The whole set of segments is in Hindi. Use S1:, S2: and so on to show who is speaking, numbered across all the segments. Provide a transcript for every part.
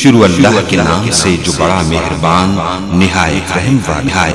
S1: शुरू अल्लाह के नाम से जो बड़ा मेहरबान निहायत रहम वाला है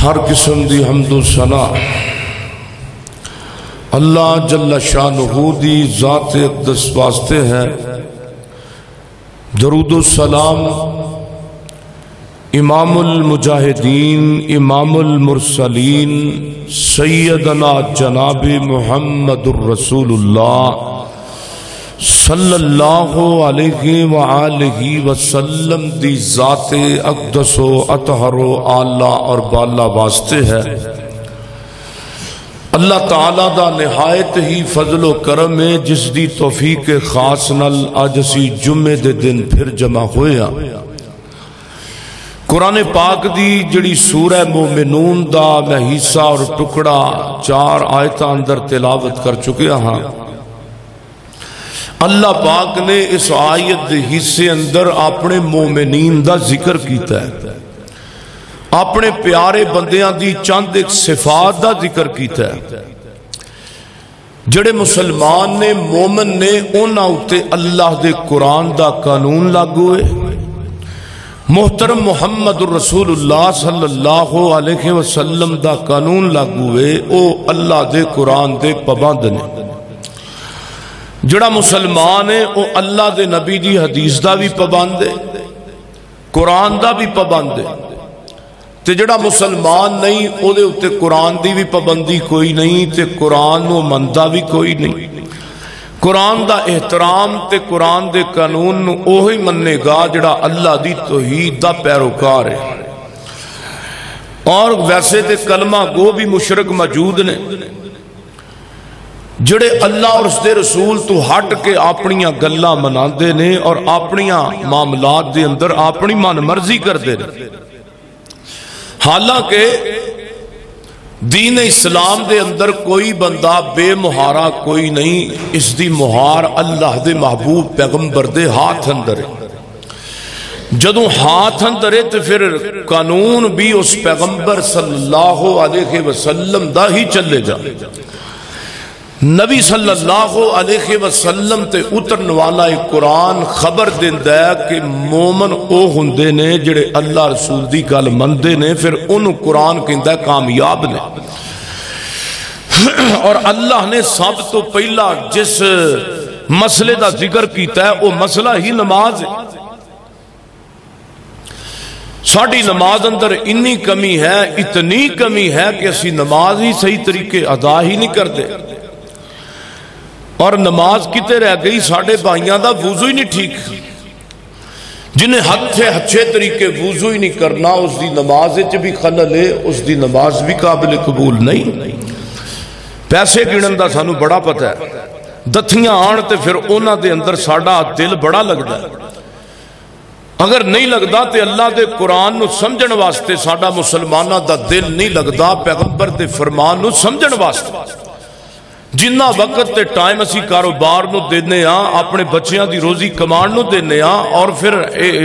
S2: हर किस्म की हमदो सना। अल्लाह जल्ला शाहू दी जात अकदस वास्ते है। दरुदो सलाम, इमामुल मुजाहिदीन, इमामुल मुरसलीन, सैयदना जनाब मोहम्मद रसूलुल्लाह। सल्लल्लाहु अलैहि व आलिहि वसल्लम दी जाते अकदसो अतहरो आला और बाला वास्ते है। अल्लाह ताला दा निहायत ही फजलो करम है, जिस दी तौफीक खास नल अज असी जुम्मे दे दिन फिर जमा होया कुरान पाक दी जड़ी सूरह मोमिनून दा मैं हिस्सा और टुकड़ा चार आयत अंदर तिलावत कर चुके हाँ। अल्लाह पाक ने इस आयत दे हिस्से अंदर अपने मोमिनीन दा ज़िक्र किया अपने प्यारे बंदियाँ दी चंद एक सिफात दा ज़िक्र किया जड़े मुसलमान ने, मोमन ने उन्होंने अल्लाह दे कुरान का कानून लागू है मोहतरम मुहम्मद रसूलुल्लाह सल्लल्लाहु अलैहि वसल्लम दा कानून लागू है ओ अल्लाह दे कुरान दे पाबंद ने। जड़ा मुसलमान है वो अल्लाह दे नबी दी हदीस दा भी पाबंद है, कुरान का भी पाबंद है। ते जड़ा मुसलमान नहीं ओदे उत्ते कुरान दी भी पाबंदी कोई नहीं, ते कुरान नु मनदा भी कोई नहीं। कुरान का एहतराम ते कुरान के कानून ओही मन्नेगा जड़ा अल्लाह की तौहीद का पैरोकार है। और वैसे तो कलमा गो भी मुशरक मौजूद ने। ਜਿਹੜੇ ਅੱਲਾ ਔਰ ਉਸਦੇ ਰਸੂਲ ਤੋਂ ਹਟ ਕੇ ਆਪਣੀਆਂ ਗੱਲਾਂ ਮਨਾਉਂਦੇ ਨੇ ਔਰ ਆਪਣੀਆਂ ਮਾਮਲਾਤ ਦੇ ਅੰਦਰ ਆਪਣੀ ਮਨਮਰਜ਼ੀ ਕਰਦੇ ਨੇ ਹਾਲਾਂਕਿ दीन इस्लाम के अंदर कोई बंदा बेमुहारा कोई नहीं इसकी मुहार अल्लाह के महबूब पैगंबर के हाथ अंदर है जदों हाथ अंदर है तो फिर कानून भी उस पैगंबर सल्लल्लाहु अलैहि वसल्लम दा ही चलेगा नबी सल्लल्लाहु अलैहि वसल्लम ते उतरन वाला एक कुरान खबर दिंदा है कि मोमन ओ हुंदे ने जेड़े अल्लाह रसूल दी गल मनदे ने, फिर उन्होंने कुरान कहंदा कामयाब ने। और अल्लाह ने सब तो पहला जिस मसले का ज़िक्र किया है, वो मसला ही नमाज़ है। साड़ी नमाज़ अंदर इन्नी कमी है, इतनी कमी है कि असी नमाज़ ही सही तरीके अदा ही नहीं करते और नमाज़ किते रह गई? साढ़े भाइयों का वूजू ही नहीं ठीक। जिन्हें हथे अच्छे तरीके वूजू ही नहीं करना उसकी नमाज़ भी खलल है उसकी नमाज़ भी काबिल कबूल नहीं। पैसे गिणन का सू बड़ा पता है। दथियाँ आन तो फिर उन्होंने अंदर साडा दिल बड़ा लगता है। अगर नहीं लगता तो अल्लाह के कुरान समझण वास्ते साडा मुसलमाना का दिल नहीं लगता पैगंबर के फरमान समझण वास्ते। जिन्ना वक्त ते टाइम असी कारोबार नु देने आ अपने बच्चों की रोजी कमान नु देने आ और फिर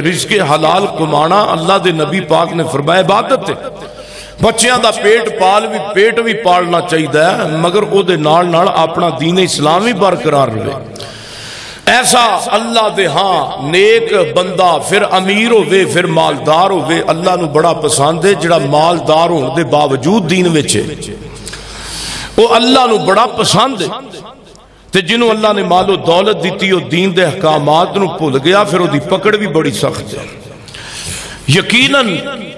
S2: रिस्के हलाल कमाना अल्लाह के नबी पाक ने फरमाया इबादत है ਬੱਚਿਆਂ ਦਾ ਪੇਟ ਪਾਲ ਵੀ ਪੇਟ ਵੀ ਪਾਲਣਾ ਚਾਹੀਦਾ ਹੈ ਮਗਰ ਉਹਦੇ ਨਾਲ ਨਾਲ ਆਪਣਾ ਦੀਨ ਇਸਲਾਮ ਵੀ ਬਰਕਰਾਰ ਰਹੇ ਐਸਾ ਅੱਲਾ ਦੇ ਹਾਂ ਨੇਕ ਬੰਦਾ ਫਿਰ ਅਮੀਰ ਹੋਵੇ ਫਿਰ ਮਾਲਦਾਰ ਹੋਵੇ ਅੱਲਾ ਨੂੰ ਬੜਾ ਪਸੰਦ ਹੈ ਜਿਹੜਾ ਮਾਲਦਾਰ ਹੋਣ ਦੇ ਬਾਵਜੂਦ ਦੀਨ ਵਿੱਚ ਹੈ वह अल्लाह बड़ा पसंद है। जिन्हों अल्लाह ने मालो दौलत दी दीन के हकाम भुल गया, फिर पकड़ भी बड़ी सख्त है। यकीन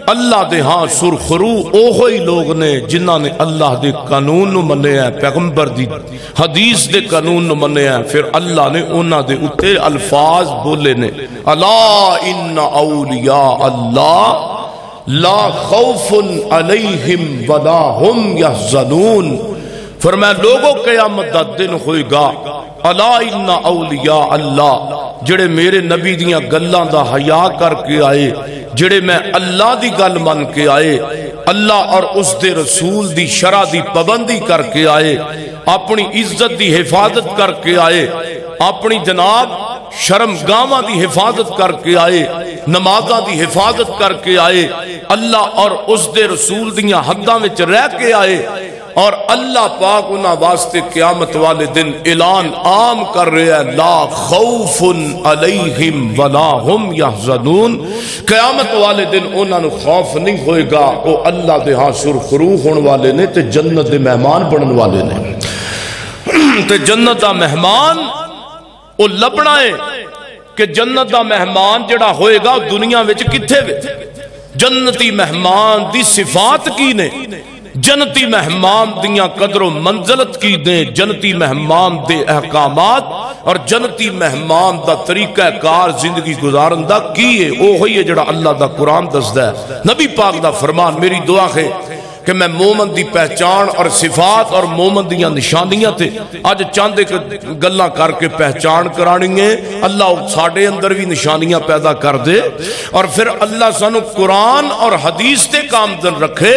S2: अल्लाह के हाँ सुरखरू ओह ही लोग ने जिन्होंने अल्लाह के कानून मनिया है, पैगंबर की हदीस के कानून मनिया है, फिर अल्लाह ने उन्होंने उत्ते अल्फाज बोले ने, अला इन औलिया अल्लाह, ला खौफ अलहिम वला हम या फिर मैं लोगो, कयामत का दिन होगा अल्लाह, जेड़े मेरे नबी हया करके आए, जेड़े मैं अल्लाह गल मन के आए, अल्लाह और रसूल पाबंदी करके आए, अपनी इज़्ज़त की हिफाजत करके आए, अपनी जनाब शर्मगावा की हिफाजत करके आए, नमाजा की हिफाजत करके आए, अल्लाह और उसके रसूल दया हदा रह के आए और अल्लाह पाक उन्होंने वास्ते क्यामत वाले दिन ऐलान आम कर रहा है, ला खौफुन अलैहिम वला हुम यहज़नून। क्यामत वाले दिन उन्होंने खौफ नहीं होएगा, वो अल्लाह दे हाँ सुरखरू होने वाले ने ते जन्नत दे मेहमान बनने वाले ने। ते जन्नत दा मेहमान, वो लभना है कि जन्नत दा मेहमान जड़ा होएगा दुनिया किथे वे? जन्नती मेहमान दी सिफात की ने? जन्नती मेहमान दिया कदरों मंजलत की दे जनती मेहमान दे अहकाम और जनती मेहमान का तरीका कार ज़िंदगी गुजारन का की है वही ही जरा अल्लाह का कुरान दसद नबी पाक का फरमान, मेरी दुआ है कि मैं मोमन की पहचान और सिफात और मोमन दियाँ निशानियाँ ते अज चंद एक गल्लां करके पहचान करानी है अल्लाह साडे अंदर भी निशानियाँ पैदा कर दे। और फिर अल्लाह सानू कुरान और हदीस ते कामदन रखे।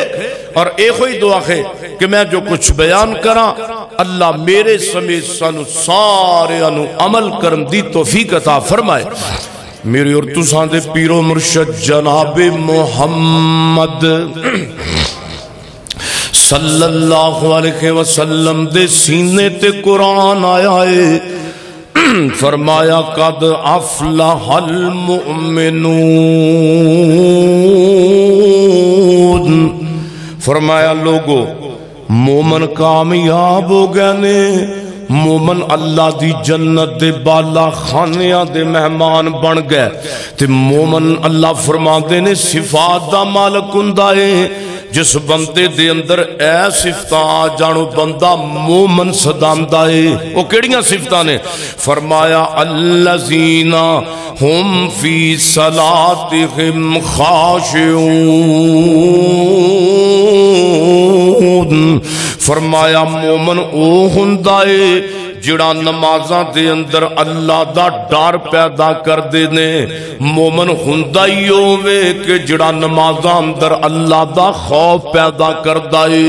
S2: और एहो ही दुआ है कि मैं जो कुछ बयान करा, अल्लाह मेरे समेत सानू सारे अमल दी तौफीक अता फरमाए। मेरे और तुसां दे पीरो मुर्शद जनाबे मोहम्मद। सीने ते कुरान आया है। फरमाया, कद फरमाया, लोगो, मोमन कामयाब हो गए ने। मोमन अल्लाह दी जन्नत दे बाला खानिया दे मेहमान बन गए। ते मोमन अल्लाह फरमाते ने, सिफात दा मालक है। जिस बंदे दे अंदर ऐ सिफत जानो बंदा मोमन सदांदा है। वो केड़ियाँ सिफत ने? फरमाया, अल्लजीना हुम फ़ी सलातिहिम खाशिऊन। फरमाया, मोमन ओ हुंदा है जिड़ा नमाजा दे अंदर अल्लाह दा डर पैदा करते ने, मोमन ही कि जिड़ा नमाजा अंदर अल्लाह दा खौफ पैदा करदा है,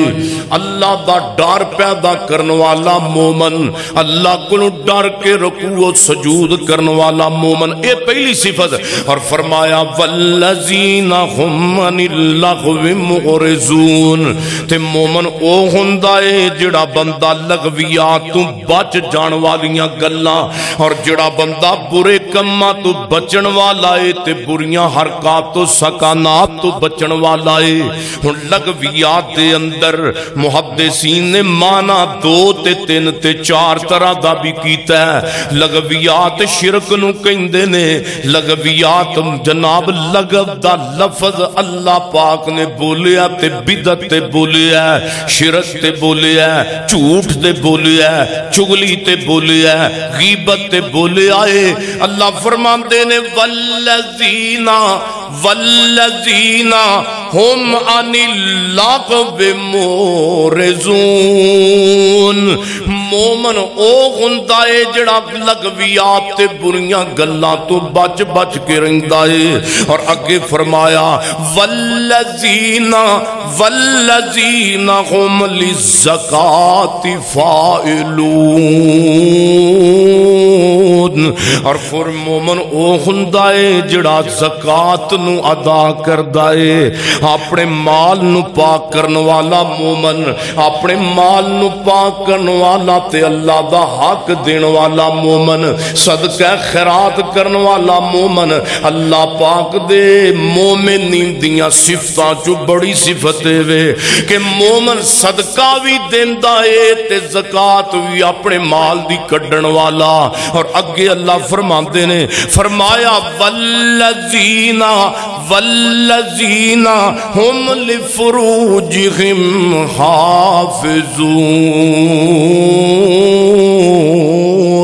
S2: अल्लाह दा डर पैदा करने वाला मोमन, अल्लाह को डर के रकू सजूद करने वाला मोमन ये पहली सिफत। और फरमाया मुग़रिज़ून। ते मोमन ओ है जिड़ा बंदा लगवियात तू बच जान वालियाँ गल्लां, और जिड़ा बंदा बुरे कम्मा तो बचन वाला है ते बुरियाँ हरकत तो सकानात तो बचन वाला है हुन लगवियात दे अंदर मुहद्दिसीन ने माना दो ते तीन ते चार तरह दा भी है लगवियात शिरक नु कहंदे ने लगवियात जनाब लगव दा लफज अल्लाह पाक ने बोलिया ते बिदत ते बोलिया शिरक ते बोलिया झूठ ते बोलिया चुगली ते बोलिया गीबत ते बोलिया है अल्लाह फरमाते ने, वल्लजीना वल्लजीना, हुम अनिल लाग मोरजून मोमन, ओ हुंदा है जड़ा लगवियात ते बुरियाँ गल्लां तो बच बच के रहिंदा है और आगे फरमाया, वल्लजीना वल्लजीना हुम लिज़काति फाइलून। और फिर मोमन, ओ हुंदा है जड़ा ज़कात नु अदा करदा है अपने माल नु पाक करन वाला मोमन अपने माल नु पाक करन वाला अल्लाह का हक देने वाला मोमन, सदका खैरात करने वाला मोमन, अल्लाह पाक दे मोमिनी दिया सिफत चू बड़ी सिफत वे कि मोमन सदका भी देता है भी अपने माल की क्डन वाला। और अगे अल्लाह फरमाते ने, फरमाया, वल्लजीना वल्लजीना हम लिफरूजिहिम हाफिजून।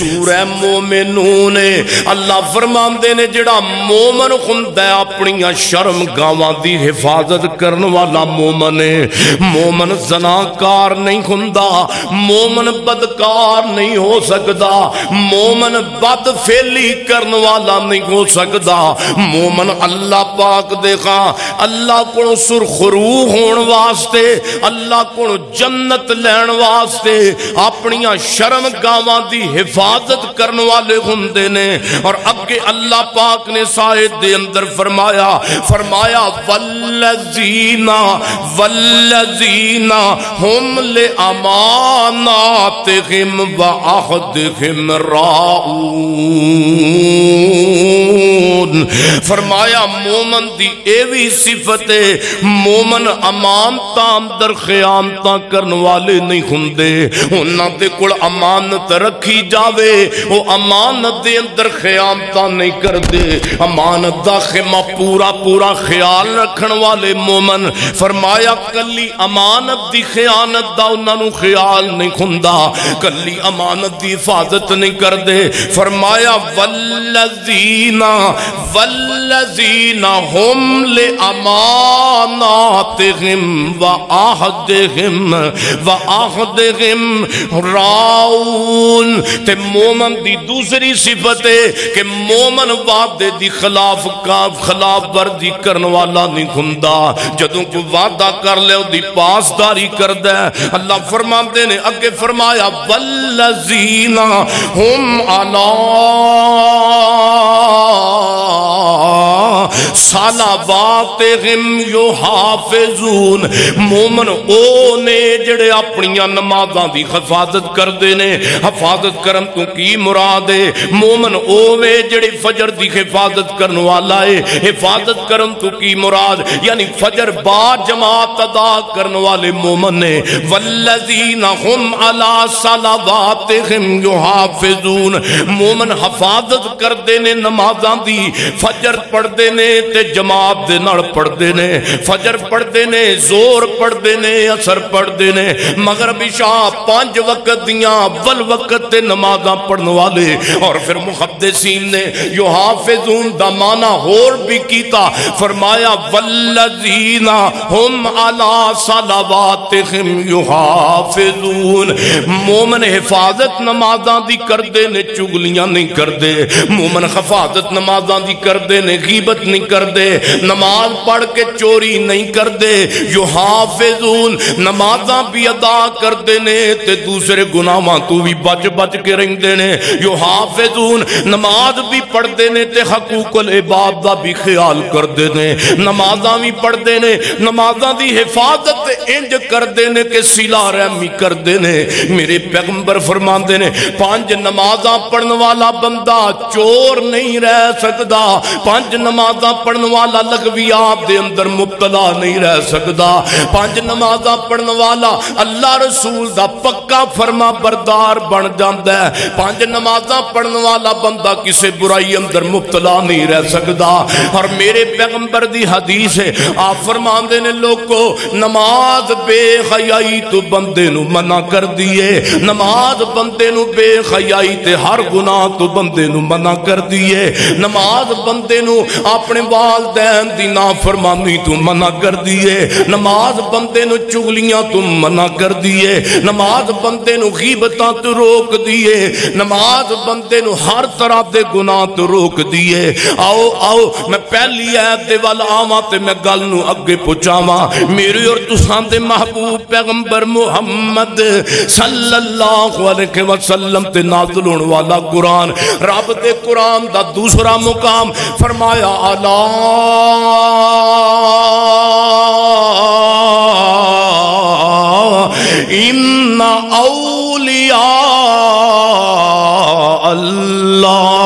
S2: मशहूर है सूर मोमिनून अल्लाह फरमान ने जड़ा मोमन होंगे अपन शर्म गावां की हिफाजत करने वाला मोमन है। मोमन जनाकार नहीं होंगे मोमन बदकार नहीं हो सकता मोमन बद फेली करने वाला नहीं हो सकता मोमन अल्लाह पाक देखा, अल्लाह को सुरखरू होने वास्ते, अल्लाह को जन्नत लैन वास्ते अपन शर्म गावां की हिफाजत हिफाजत करने वाले होंगे ने। और अगे अल्लाह पाक ने शायद के अंदर फरमाया फरमाया, वल्लजीना वल्लजीना, हम ले अमाना तिम वहदिम राऊन। फरमाया, मोमन की यह भी सिफत है मोमन अमानत अंदर खयामता करने वाले नहीं होंगे उन्होंने को अमानत रखी जाए जावे। वो अमानत अंदर खयामता नहीं करते अमानत खेमा पूरा पूरा ख्याल रखन वाले मोमन। फरमाया कली अमानत खयानत ख्याल नहीं खुंदा। कली अमानत हिफाजत नहीं करते फरमाया, वल्लजीना वल्लजीना ले हिम व आहद हिम व आहद हिम राउन। ते मोमन की दूसरी सिफत है कि मोमन वादे की खिलाफ का खिलाफ वर्जी करने वाला नहीं हों जदों को वादा कर लिया उसकी पासदारी कर है। अल्लाह फरमाते ने अगे फरमाया, वल्लजीना हुम अला मोमन ओ ने अपन नमाजा की हिफाजत करते ने। हिफाजत कर मुराद है मोमन ओ वे जड़े फजर की हिफाजत करने वाला है हिफाजत कर मुराद? यानी फजर बा जमात अदा करने वाले मोमन ने वल्लजीना मोमन हफाजत करते ने नमाजा की फजर पढ़ते ने ते जमात दे नाल पढ़दे ने, फजर पढ़दे ने, ज़ोर पढ़दे ने, असर पढ़दे ने। मगर बिशा पाँच वक्त दियाँ वल वक्त ते नमाजा पढ़न वाले और फिर मुहद्दिसीन ने यो हाफिजून दा माना और भी कीता, फरमाया, वल्लजीना हम अला सलावातिहिम युहाफिजून मोमन हिफाजत नमाजा दी करदे ने, चुगलियाँ नहीं करदे। मोमन हिफाजत नमाजा दी करदे ने, गीबत नहीं करते नमाज़ पढ़ के चोरी नहीं करते जो हाफिजून नमाजा भी अदा करते ने, ते दूसरे गुनावा तू भी बच बच के रेंगे ने। जो हाफिजून नमाज़ भी पढ़ते ने, ते हकूकल इबाद का भी ख्याल करते ने। नमाजा भी पढ़ते ने, नमाजा की हिफाजत इंज करते ने कि सिला रहमी करते ने। मेरे पैगंबर फरमाते ने, पाँच नमाजा पढ़ने वाला बंदा चोर नहीं रह सकता पाँच नमाज़ नमाजा पढ़ने वाला लगवी आप दे अंदर मुबतला नहीं रह सकता पाँच नमाजा पढ़ने वाला अल्लाह रसूल का पक्का फरमा बरदार बन जाता है। पाँच नमाजा पढ़ने वाला बंदा किसी बुराई अंदर मुबतला नहीं रह सकता और मेरे पैगंबर की हदीस है, आप फरमाते ने, लोगो, नमाज़ बेखयाई तो बंदे मना कर दिए। नमाज़ बंदे बेखयाई ते हर गुनाह तो बंदे मना कर दिए। नमाज़ बंदे आप अपने वालदैन की ना फरमानी तू मना कर दिए। नमाज़ बंदे चुगलियाँ तू मना कर दिए। नमाज़ बंदे गीबत तू रोक दिए। नमाज़ बंदे हर तरह के गुनाह तू रोक दिए। आओ आओ, मैं पहली ऐप के वाल आवा तो मैं गल अगे पहुंचावा। मेरे और तुसान दे महबूब पैगंबर मुहम्मद सल्लल्लाहु अलैहि वसल्लम ते नाज़िल होने वाला कुरान। रब दे कुरान दा दूसरा मुकाम। फरमाया अला इन्ना औलिया अल्लाह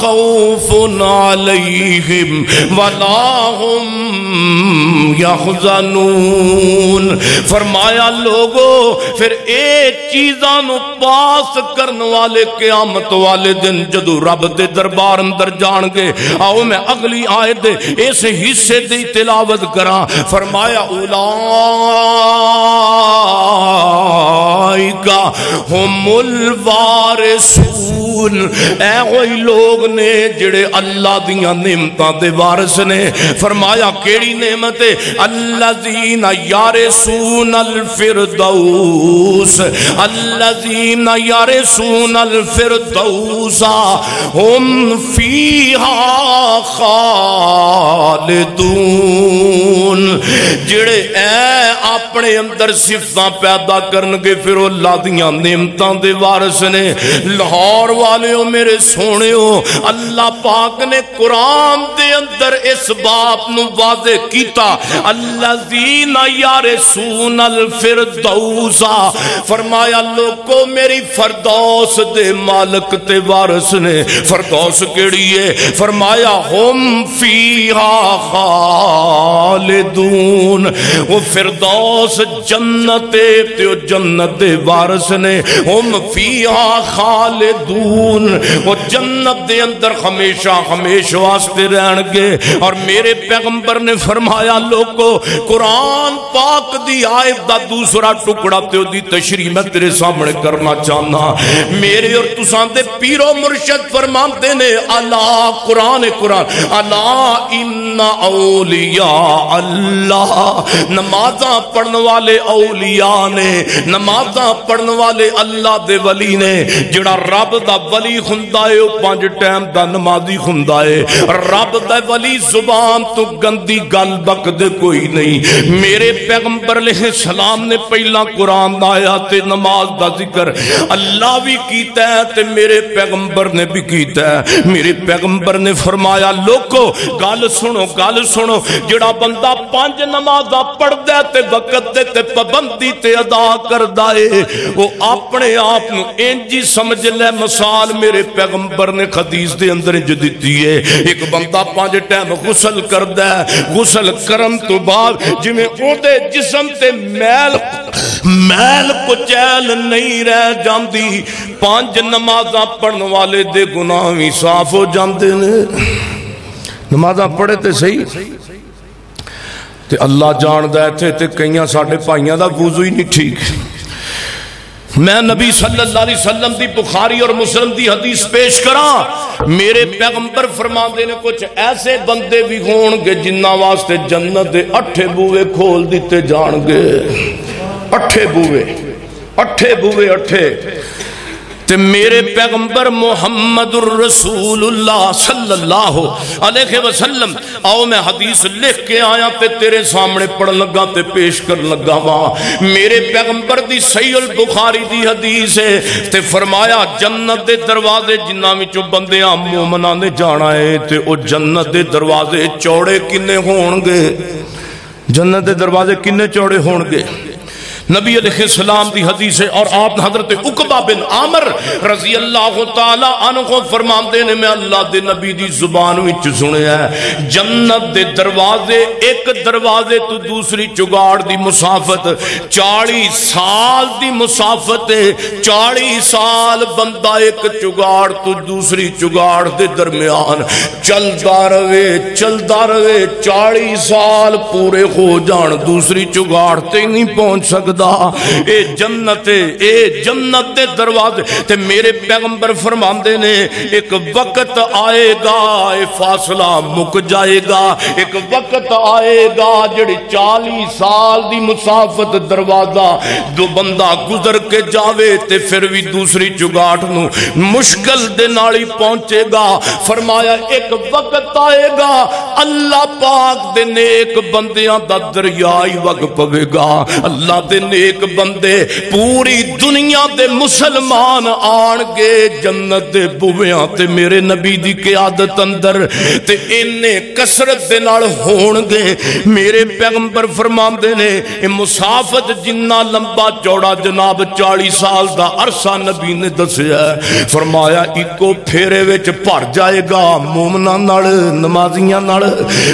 S2: खौफुन अलैहिम वला यहज़नून। फरमाया, लोगो, फिर ए चीज़ां नु पास करने वाले क़यामत वाले दिन जदों रब दे दरबार अंदर जाणगे, आओ मैं अगली आयत दे इस हिस्से दी तिलावत करा। फरमाया, उलाइका हुमुल वारिसून। ऐ वही लोग ने जेड़े अल्लाह दियाँ नेमतां दे वारिस ने, फरमाया, केड़ी नेमत है? अल्लजीन यारसून अल फिरदौस। अल्लजीन यारसून अल फिरदौसा। हम फीहा खालिदून। जेड़े ऐ अपने अंदर सिफतां पैदा करनगे, फिर अल्लाह दियाँ नेमतां दे वारिस ने, लाहौर वालियो मेरे सोनियो अल्लाह पाक ने कुरान दे अंदर इस बाप नु वादे कीता। अल्लजीना यारसूनल फिरदौसा। फरमाया लोको मेरी फरदौस दे मालिक ते वारिस ने। फरदौस केड़ी है फरमाया, हम फीहा खालिदून। वो फिरदौस जन्नत ते जन्नत दे वारिस ने। हम फीहा खालिदून। वो जन्नत दे अंदर हमेशा हमेशा वास्ते रहणगे। और मेरे पैगंबर ने फरमाया, लोगो, कुरान पाक दी आयत दा दूसरा टुकड़ा ते ओदी तशरीह मैं तेरे सामने करना चाहना मेरे और तुसां दे पीरो मुर्शद फरमाते ने अला कुरान कुरान अला इन्ना औलिया अल्लाह। नमाजा पढ़ने वाले औलिया ने, नमाजा पढ़ने वाले अल्लाह दे वली ने जेड़ा रब दा वली है टाइम दा नमाजी है। रब दा वली ज़ुबान तो गंदी गल बकदे कोई नहीं। मेरे पैगंबर सलाम ने पहला कुरान दा आया ते नमाज़ दा ज़िक्र। अल्लाह भी ते मेरे पैगंबर ने भी है। मेरे पैगंबर ने फरमाया लोको गल सुनो गल सुनो। जेड़ा बंदा पाँच नमाजा पढ़दा है वक्त दे पाबंदी अदा करदा है, वो अपने आप नु इंज ही समझ ले मिसाल मेरे पैगंबर ने हदीस दे अंदर जो दी है। एक बंदा पाँच टाइम गुसल करदा है। गुसल करन तो बाद जिवें ओदे जिस्म ते मैल मैल कुचैल नहीं रह जाती पाँच नमाजा पढ़ने वाले दे गुनाह भी साफ़ हो जाते ने। नमाजा पढ़े ते सही। ते अल्लाह जानदा इत्थे ते कईयां साडे भाइयाँ दा वुजू ही नहीं ठीक। मैं नबी सल्लल्लाहु अलैहि वसल्लम दी बुखारी और मुस्लिम दी हदीस पेश करा। मेरे पैगंबर फरमाते ने कुछ ऐसे बंदे भी होंगे जिन्ना वास्ते जन्नत दे अठे बूवे खोल दिते जाणगे। अठे बूवे अठे बूवे अठे ते मेरे पैगंबर मोहम्मद आओ मैं हदीस लिख के आया ते तेरे सामने पढ़ लगा ते पेश कर लगा वा। मेरे पैगंबर दी सही अल बुखारी दी हदीस है, ते फरमाया, जन्नत दे दरवाजे जिन्ना विचों बंदियाँ मोमना ने जाना है, ते ओ जन्नत दे दरवाजे चौड़े किन्ने होणगे? जन्नत दे दरवाजे किन्ने चौड़े होणगे? नबी सलाम की हदीस है और आप हज़रत उकबा बिन आमर रज़ी अल्लाह तआला अन्हु फरमाते ने, मैं अल्लाह दे नबी दी ज़ुबान विच सुनया जन्नत दे दरवाजे, एक दरवाजे तो दूसरी चुगाड़ दी मुसाफत 40 साल दी मुसाफत है 40 साल बंदा एक चुगाड़ तो दूसरी चुगाड़ दे दरमियान चलता रवे चलता रवे 40 साल पूरे हो जान दूसरी चुगाड़ ते नहीं पहुँच सकता जन्नत ए जन्नत दे दरवाजे। ते मेरे पैगंबर फरमांदे ने, एक वक्त आएगा, ए फासला मुक जाएगा। एक वक्त आएगा, जेड़ी 40 साल दी मुसाफत दरवाज़ा, दो बंदा गुजर के जावे, ते फिर भी दूसरी जुगाट नु मुश्किल दे ही पहुंचेगा। फरमाया, एक वक्त आएगा, अल्लाह पाक दे नेक बंदियाँ दा दरिया ही वग पवेगा। अल्लाह दे नेक बंदे पूरी दुनिया दे मुसलमान आणगे जन्नत दे बुवियाँ मेरे नबी दी क़यादत अंदर इन्ने कसरत होणगे। मेरे पैगंबर फरमांदे ने मुसाफत जिन्ना लंबा चौड़ा जनाब 40 साल दा अरसा नबी ने दसिया फरमाया, इको फेरे विच भर जाएगा मोमना नमाजियाँ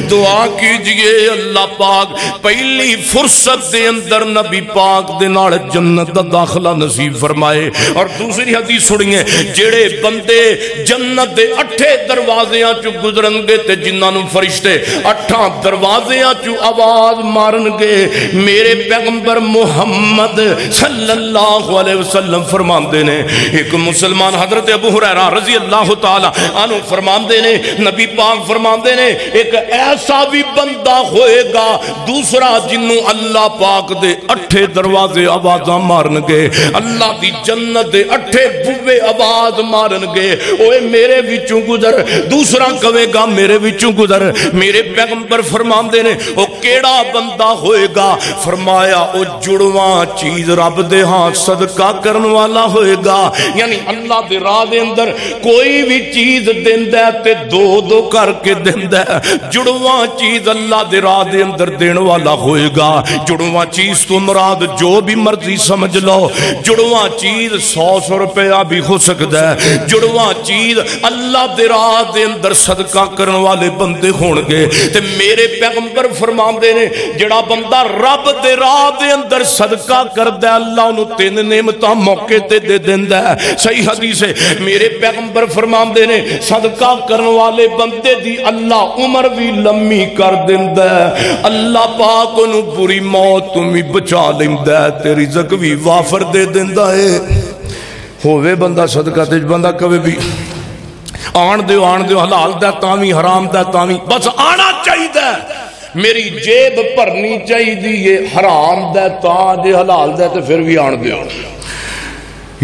S2: दुआ कीजिए अल्लाह पाक, पहली फुर्सत दे अंदर नबी पाक दे नाल जन्नत दा दाखला नसीब फरमाए। और दूसरी हदीस सुनिए, जेड़े बंदे जन्नत दे अठे दरवाजियाँ चो गुजरनगे ते जिन्हां नु फरिश्ते अठा दरवाजियाँ चो आवाज़ मारनगे, मेरे पैगंबर मुहम्मद सल्लल्लाहु अलैहि वसल्लम फरमांदे ने, एक मुसलमान हज़रत अबू हुरैरा रज़ी अल्लाह तआला अनु फरमांदे ने, नबी पाक फरमांदे ने, एक ऐसा भी बंदा होएगा, दूसरा जिन्नू अल्लाह पाक दे अठे दरवाजे आवाजा मारन गए अल्लाह की जन्नत अठे बुवे आवाज़ मारनगे। ओए मेरे विचों गुजर, दूसरा कवेगा मेरे विचों गुजर। मेरे पैगंबर फरमांदे ने केड़ा बंदा होएगा? फरमाया, ओ जुड़वा चीज़ रब दे हाथ सदका करन वाला होएगा। यानी अल्लाह दे राह दे अंदर कोई भी चीज़ देंदा ते दो दो करके देंदा जुड़वा चीज़ अल्लाह दे राह दे अंदर देने वाला होएगा। जुड़वा चीज़ तो मुराद जो भी मर्ज़ी समझ लो। जुड़वा चीज़ सौ सौ रुपया भी हो सकता है। जुड़वा चीज़ अल्लाह दे राह दे अंदर सदका करने वाले बंदे ते मेरे पैगंबर फरमांदे ने, जेड़ा बंदा रब दे राह दे अंदर सदका करदा है, अल्लाह तीन नेमतां मौके ते दे देंदा है। सही हदीस है मेरे पैगंबर फरमांदे ने, सदका करने वाले बंदे की अल्लाह उम्र भी लम्मी कर दिंदा है। अल्लाह पाक बुरी मौत तू भी बचा ते रिजक भी वाफर दे दिंदा है होवे बंदा सदका ते बंदा कवे भी आन दो आन दो हलाल दा हराम दा बस आना चाहिए मेरी जेब भरनी चाहिए हराम दा ता हलाल दा ते फिर भी आन दो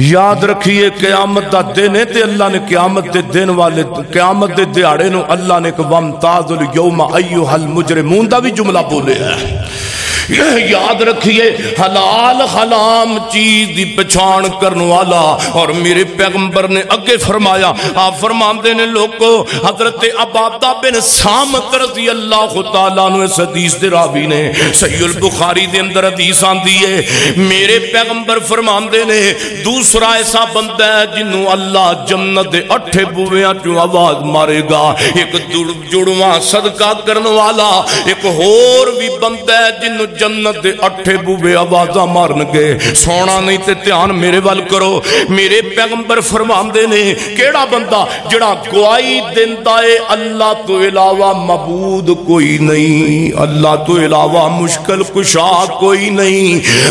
S2: याद रखिए क्यामत का दिन है अल्लाह ने क्यामत के दिन वाले क्यामत के दिहाड़े अल्लाह ने एक वम ताजुल यौमा अय्युहल मुजरिमून दा भी जुमला बोले है यह याद रखिए, हलाल हलाम चीज़ की पछाण करने वाला। और मेरे पैगंबर ने अगे फरमाया, आप फरमाते ने, लोगो, हज़रत अबादा बिन सामत रज़ी अल्लाह तआला इस हदीस दे रावी ने सहीहुल बुखारी दे अंदर हदीस आंदी है। मेरे पैगंबर फरमाते ने, दूसरा ऐसा बंदा है जिन्हों अल्लाह जन्नत अठे बुवियाँ चो आवाज़ मारेगा। एक जुड़- जुड़वा सदका करने वाला, एक होर भी बंदा है जिन्हों जन्नत दे अठे बूबे आवाजा मारन गए सोना नहीं ते ध्यान मेरे वाल करो। मेरे पैगंबर फरमाते ने, केड़ा बंदा जड़ा गुआई दिता है, अल्लाह तो इलावा मबूद कोई नहीं। अल्लाह तो इलावा मुश्किल कुशा कोई नहीं।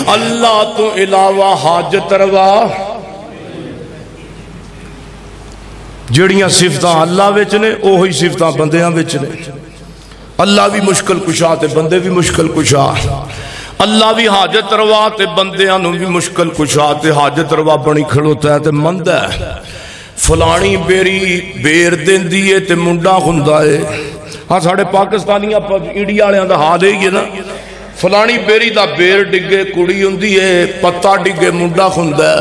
S2: अल्लाह तो इलावा हाजत रवा। जड़िया सिफत अल्लाह ने उ सिफत बंद ने। अल्लाह भी मुश्किल कुशा ते बंदे भी मुश्किल कुशा। अल्लाह भी हाजत रवा तो बंद भी मुश्किल कुशा ते हाजत रवा बनी खड़ोता है मंद है फलानी बेरी बेर दें मुंडा खुदा है हाँ साढ़े पाकिस्तानी इंडिया वाले का हाल ही है ना। फलानी बेरी का बेर डिगे कुड़ी होंगी है पत्ता डिगे मुंडा खुद है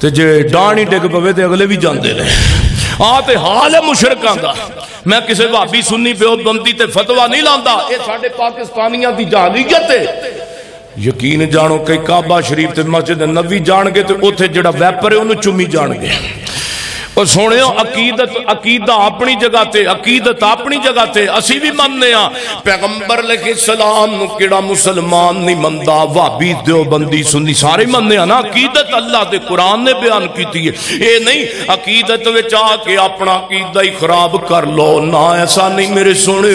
S2: ते जे डिग पवे तो अगले भी जाते रहे ਪਵੇ ਤੇ ਅਗਲੇ ਵੀ ਜਾਂਦੇ ਨੇ ਆ ਤੇ ਹਾਲ ਹੈ ਮੁਸ਼ਰਕਾਂ ਦਾ ਮੈਂ ਕਿਸੇ ਭਾਬੀ ਸੁੰਨੀ ਪਿਓ ਬੰਦੀ ਤੇ ਫਤਵਾ ਨਹੀਂ ਲਾਂਦਾ ਇਹ ਸਾਡੇ ਪਾਕਿਸਤਾਨੀਆਂ ਦੀ ਜਾਲੀਅਤ ਹੈ ਯਕੀਨ ਜਾਣੋ ਕਿ ਕਾਬਾ ਸ਼ਰੀਫ ਤੇ ਮਸਜਿਦ ਨਬੀ ਜਾਣਗੇ ਤੇ ਉੱਥੇ ਜਿਹੜਾ ਵੈਪਰ ਹੈ ਉਹਨੂੰ ਚੁੰਮੀ ਜਾਣਗੇ और अकीदत अकीदा अपनी जगह से अकीदत अपनी जगह से भी मनने पैगंबर सलाम मुसलमान नहीं मनता भाभी सुनी सारे ना अकीदत अल्लाह के कुरान ने बयान की है ये नहीं अकीदत आके अपना अकीदा ही खराब कर लो ना ऐसा नहीं मेरे सुने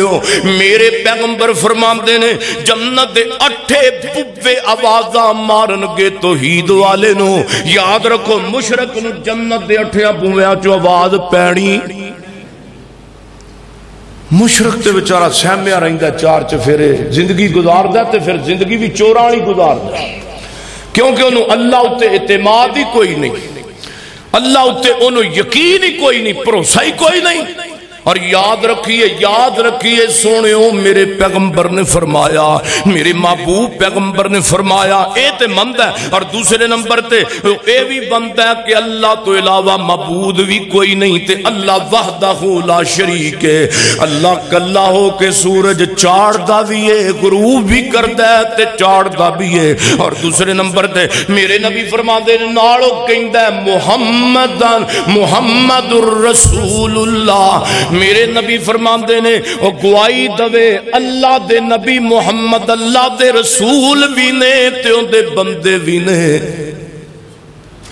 S2: मेरे पैगंबर फरमाते ने जन्नत अठे बुबे आवाजा मारन गे तो हीद वाले याद रखो मुशरक जन्नत अठिया बुवे ਜੰਨਤ ਦੇ ਅੱਠਿਆਂ ਬੂਵਿਆਂ ਚੋਂ ਆਵਾਜ਼ ਪੈਣੀ ਮੁਸ਼ਰਕ ਤੇ ਵਿਚਾਰਾ ਸਹਿਮਿਆ ਰਹਿੰਦਾ ਚਾਰ ਚਫੇਰੇ ਜ਼ਿੰਦਗੀ ਗੁਜ਼ਾਰਦਾ ਤੇ ਫਿਰ ਜ਼ਿੰਦਗੀ ਵੀ ਚੋਰਾਂ ਵਾਲੀ ਗੁਜ਼ਾਰਦਾ ਕਿਉਂਕਿ ਉਹਨੂੰ ਅੱਲਾਹ ਉੱਤੇ ਇਤਮਾਦ ਹੀ ਕੋਈ ਨਹੀਂ ਅੱਲਾਹ ਉੱਤੇ ਉਹਨੂੰ ਯਕੀਨ ਹੀ ਕੋਈ ਨਹੀਂ ਭਰੋਸਾ ਹੀ ਕੋਈ नहीं और याद रखिए याद रखिए, सोनियो, मेरे पैगंबर ने फरमाया, मेरे महबूब पैगंबर ने फरमाया, ए ते मंद है, और दूसरे नंबर ते, ए भी बनता है कि अल्लाह तो इलावा मबूद भी कोई नहीं ते अल्लाह वहदा ला शरीक है। अल्लाह कल्ला हो के सूरज चाड़दा भी है, गुरूब भी करता है ते चाड़दा भी है। और दूसरे नंबर ते, मेरे नबी फरमाते नालो कहंदा है, मुहम्मदन, मुहम्मदुर रसूलुल्लाह मेरे नबी फरमाते ने वो गवाही दवे अल्लाह दे नबी मुहम्मद अल्लाह दे रसूल भी ने ते उनदे बंदे भी ने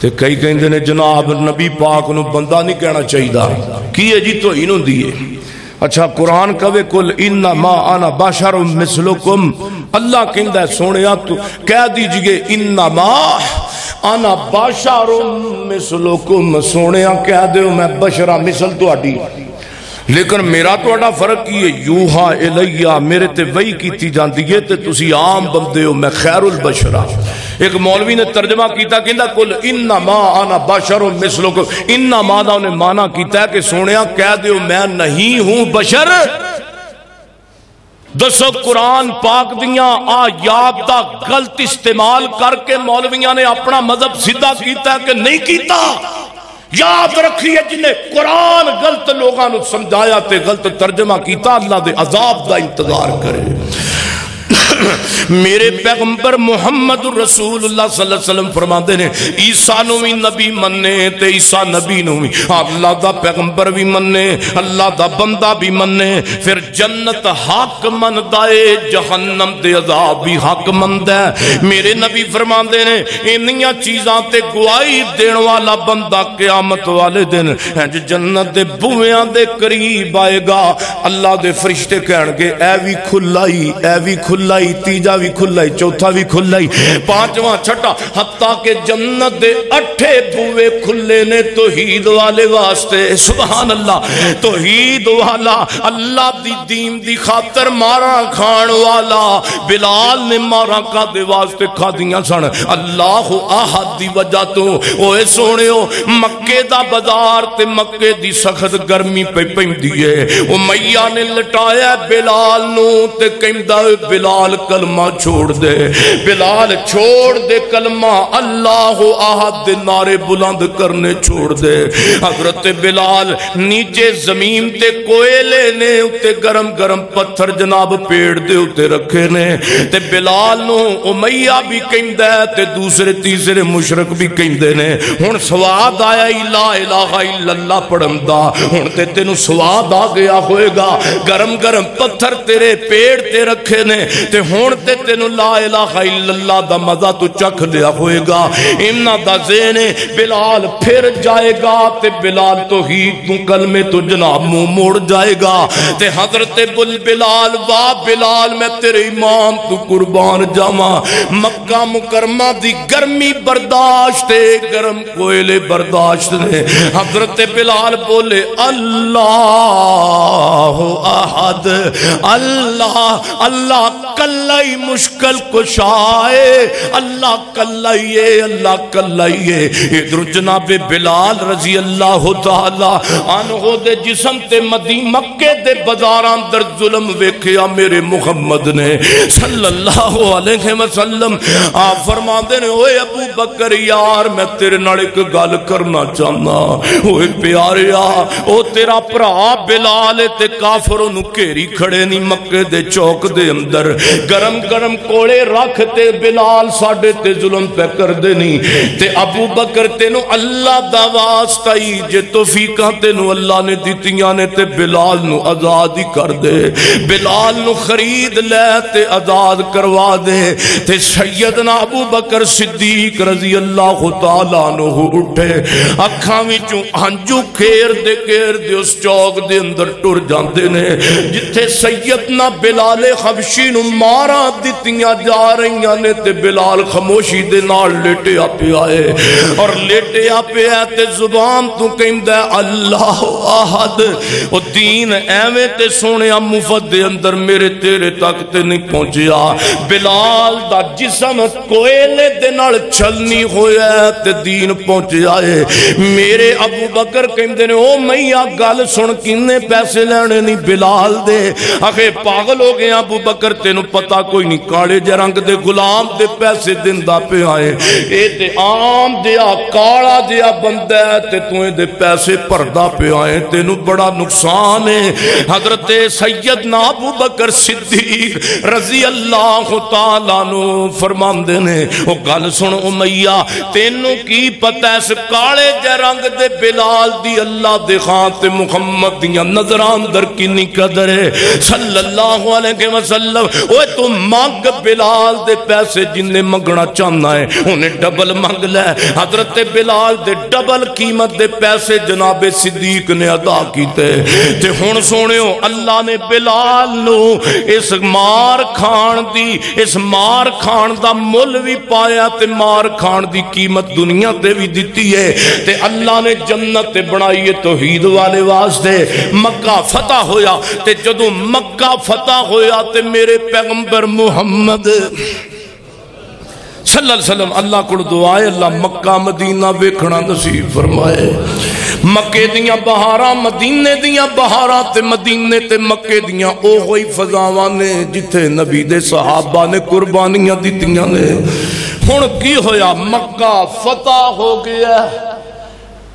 S2: ਤੇ ਕਈ ਕਹਿੰਦੇ ਨੇ ਜਨਾਬ ਨਬੀ ਪਾਕ ਨੂੰ ਬੰਦਾ ਨਹੀਂ ਕਹਿਣਾ ਚਾਹੀਦਾ ਕੀ ਹੈ ਜੀ ਤੋਹੀਨ ਹੁੰਦੀ ਹੈ ਅੱਛਾ ਕੁਰਾਨ ਕਵੇ ਕੁਲ ਇਨਾ ਮਾ ਆਨਾ ਬਸ਼ਰ ਮਿਸਲੁਕਮ ਅੱਲਾਹ ਕਹਿੰਦਾ ਸੋਹਣਿਆ ਤੂੰ ਕਹਿ ਦੀਜੀਏ ਇਨਾ ਮਾ ਆਨਾ ਬਸ਼ਰ ਮਿਸਲੁਕਮ ਸੋਹਣਿਆ ਕਹਿ ਦਿਓ ਮੈਂ ਬਸ਼ਰਾ ਮਿਸਲ ਤੁਹਾਡੀ लेकिन मेरा तो फ़र्क की है? यूहा इलैया, मेरे ते वही की जाती है तो तुम आम बंदे हो, मैं खैरुल बशरा एक मौलवी ने तर्जमा किया कहता कुल इन्ना माँ आना बशर हो मिसलो को, इन्ना माँ का उन्हें माना किया कि सोने कह दो मैं नहीं हूँ बशर। दसो, कुरान पाक दिया आयात का गलत इस्तेमाल करके मौलविया ने अपना मज़हब सीधा किया कि नहीं किया याद रखिए जिन्हें कुरान गलत लोगों समझाया गलत तर्जमा किया, अल्लाह के अजाब का इंतज़ार करे। मेरे पैगंबर मुहम्मद रसूल फरमाते ने ईसा भी नबी मन्ने, ते ईसा नबी भी। अल्लाह का पैगंबर भी मन्ने, अल्लाह का बंदा भी मन्ने, फिर जन्नत हक मनता है जहन्नम के अजाब भी हक मनद है मेरे नबी फरमाते ने इनिया चीजा ते गुआई देने वाला बंदा क्यामत वाले दिन इंज जन्नत के बुविया के करीब आएगा। अल्लाह के फरिश्ते कह ए भी खुला ही ए भी खुला ही तीजा भी खुला ही चौथा भी खुला ही पांचवा, छठा हत्ता के जन्नत दे अठे बुए खुले ने तौहीद वाले वास्ते। सुभान अल्लाह तौहीद वाला, अल्लाह दी दीन दी खातर मारा खान वाला, बिलाल ने मारा कादे वास्ते खादियाँ सन। अल्लाह आहद दी वजह तो। ओए सोनियो मक्के दा बाज़ार ते मक्के दी सख्त गर्मी पे पैंदी है ओ मैया ने लटाया बिलाल नु ते कहंदा बिलाल कलमा छोड़ दे। बिलाल छोड़ दे कलमा, अल्लाह आहद नारे बुलंद करने छोड़ दे। हज़रत बिलाल नीचे ज़मीन ते कोयले ने उत्ते गरम गरम पत्थर जनाब पेड़ दे उत्ते रखे ने। ते बिलाल नु उमैया भी कहंदा है, ते दूसरे तीसरे मुशरक भी कहंदे ने। हुन स्वाद आया ला इलाहा इल्लल्लाह पढ़न दा। हुन ते तेनु स्वाद आ गया होएगा। गरम गरम पत्थर तेरे पेड़ ते रखे ने। ते ते तेनु ला इलाहा इल्लल्लाह दा मज़ा तू चख लिया होएगा इन्ना दा जेन बिलाल फिर जाएगा ते बिलाल तो ही तू कलमे तो जनाब मुँह मोड़ जाएगा ते हज़रत बुल बिलाल वाह बिलाल मैं तेरे इमाम तू कुर्बान जावा मक्का मुकरमा दी गर्मी बर्दाश्त गर्म कोयले बर्दाश्त ने हज़रत बिलाल बोले अल्लाह अहद अल्लाह अल्लाह कल्ला ही मुश्किल कुशाए। अल्लाह कल्ला ही अल्लाह कल्ला ही इधर जनाबे बिलाल रज़ी अल्लाह तआला अनहो दे जिस्म ते मदी मक्के दे बाजारां अंदर जुल्म वेखिया मेरे मुहम्मद ने। सल्लल्लाहु अलैहि वसल्लम। आ फरमांदे ने, ओए अबू बकर यार, मैं तेरे नाल एक गल करना चाहना। ओए प्यारिया ओ तेरा भरा बिलाल ते काफर, ओनु घेरी खड़े नी मक्के दे चौक दे अंदर। गरम गरम कोड़े रख ते बिलाल साडे ते जुल्म पे करदे नहीं ते अबू बकर तेनु अल्लाह दा वास्ता ही, जे तौफीका तेनु अल्लाह ने दितियाँ ने ते बिलाल नु आज़ाद ही कर दे। बिलाल नु खरीद ले ते आज़ाद करवा दे। ते सैयदना अबू बकर सिद्दीक रज़ी अल्लाह तआला नु उठे। अखां विचों हंझू खेर दे घेर दे उस चौक दे अंदर टुर जाते ने जिथे सैयदना बिलाले खबशी नु मारा दितियाँ जा रही ने ते बिलाल खामोशी दे नाल लेटिया पिया है और लेटिया पिया ते ज़ुबान तू कहंदा अल्लाह अहद ओ दीन एवें ते सोहणिया मुफत दे अंदर मेरे तेरे तक ते नहीं पहुंचया बिलाल दा जिस्म कोयले दे नाल छलनी होया ते दीन पहुंचया है मेरे अबू बकर कहंदे ने ओ मैया गल सुन किन्ने पैसे लैने नहीं बिलाल दे आखे पागल हो गए अबू बकर तेन पता कोई नहीं, काले जे रंग दे गुलाम दे पैसे दिंदा पिया है। ए ते आम दिया काला जिया बंदा ते दे पैसे भरदा पिया है, तेन बड़ा नुकसान है। हज़रत सैयद ना अबू बकर सिद्दीक रज़ी अल्लाह तआला नु गल सुन मैया तेनू की पता इस काले जे रंग दे बिलाल दी अल्लाह दे ते मुहम्मद दिया नज़र अंदर किन्नी कदर है। सल्लल्लाहु अलैहि वसल्लम, ओए तू मंग बिलाल दे पैसे जिन्ने मंगना चाहना है, उन्हें डबल मंग ले। हज़रत बिलाल दे डबल कीमत दे पैसे जनाबे सिद्दीक ने अदा कीते। ते हुन सुनियो अल्लाह ने बिलाल नु इस मार खान दी, इस मार खान दा मुल भी पाया ते मार खान दी कीमत दुनिया ते भी दिती है। ते अल्लाह ने जन्नत बनाई है तौहीद वाले वास्ते। मक्का फतह होया, ते जदों मक्का फतह होया, ते मेरे पैगंबर मुहम्मद। अलैहि अल्लाह को दुआ अल्लाह मक्का, मदीना वेखना नसीब फरमाए। मक्के दियाँ बहारा, मदीने दियाँ बहारा ते मदीने ते मक्के दियाँ ओहो ही फजावां ने जिथे नबी दे सहाबा ने कुर्बानियाँ दितियाँ ने। हुन की होया? मक्का फतह हो गया।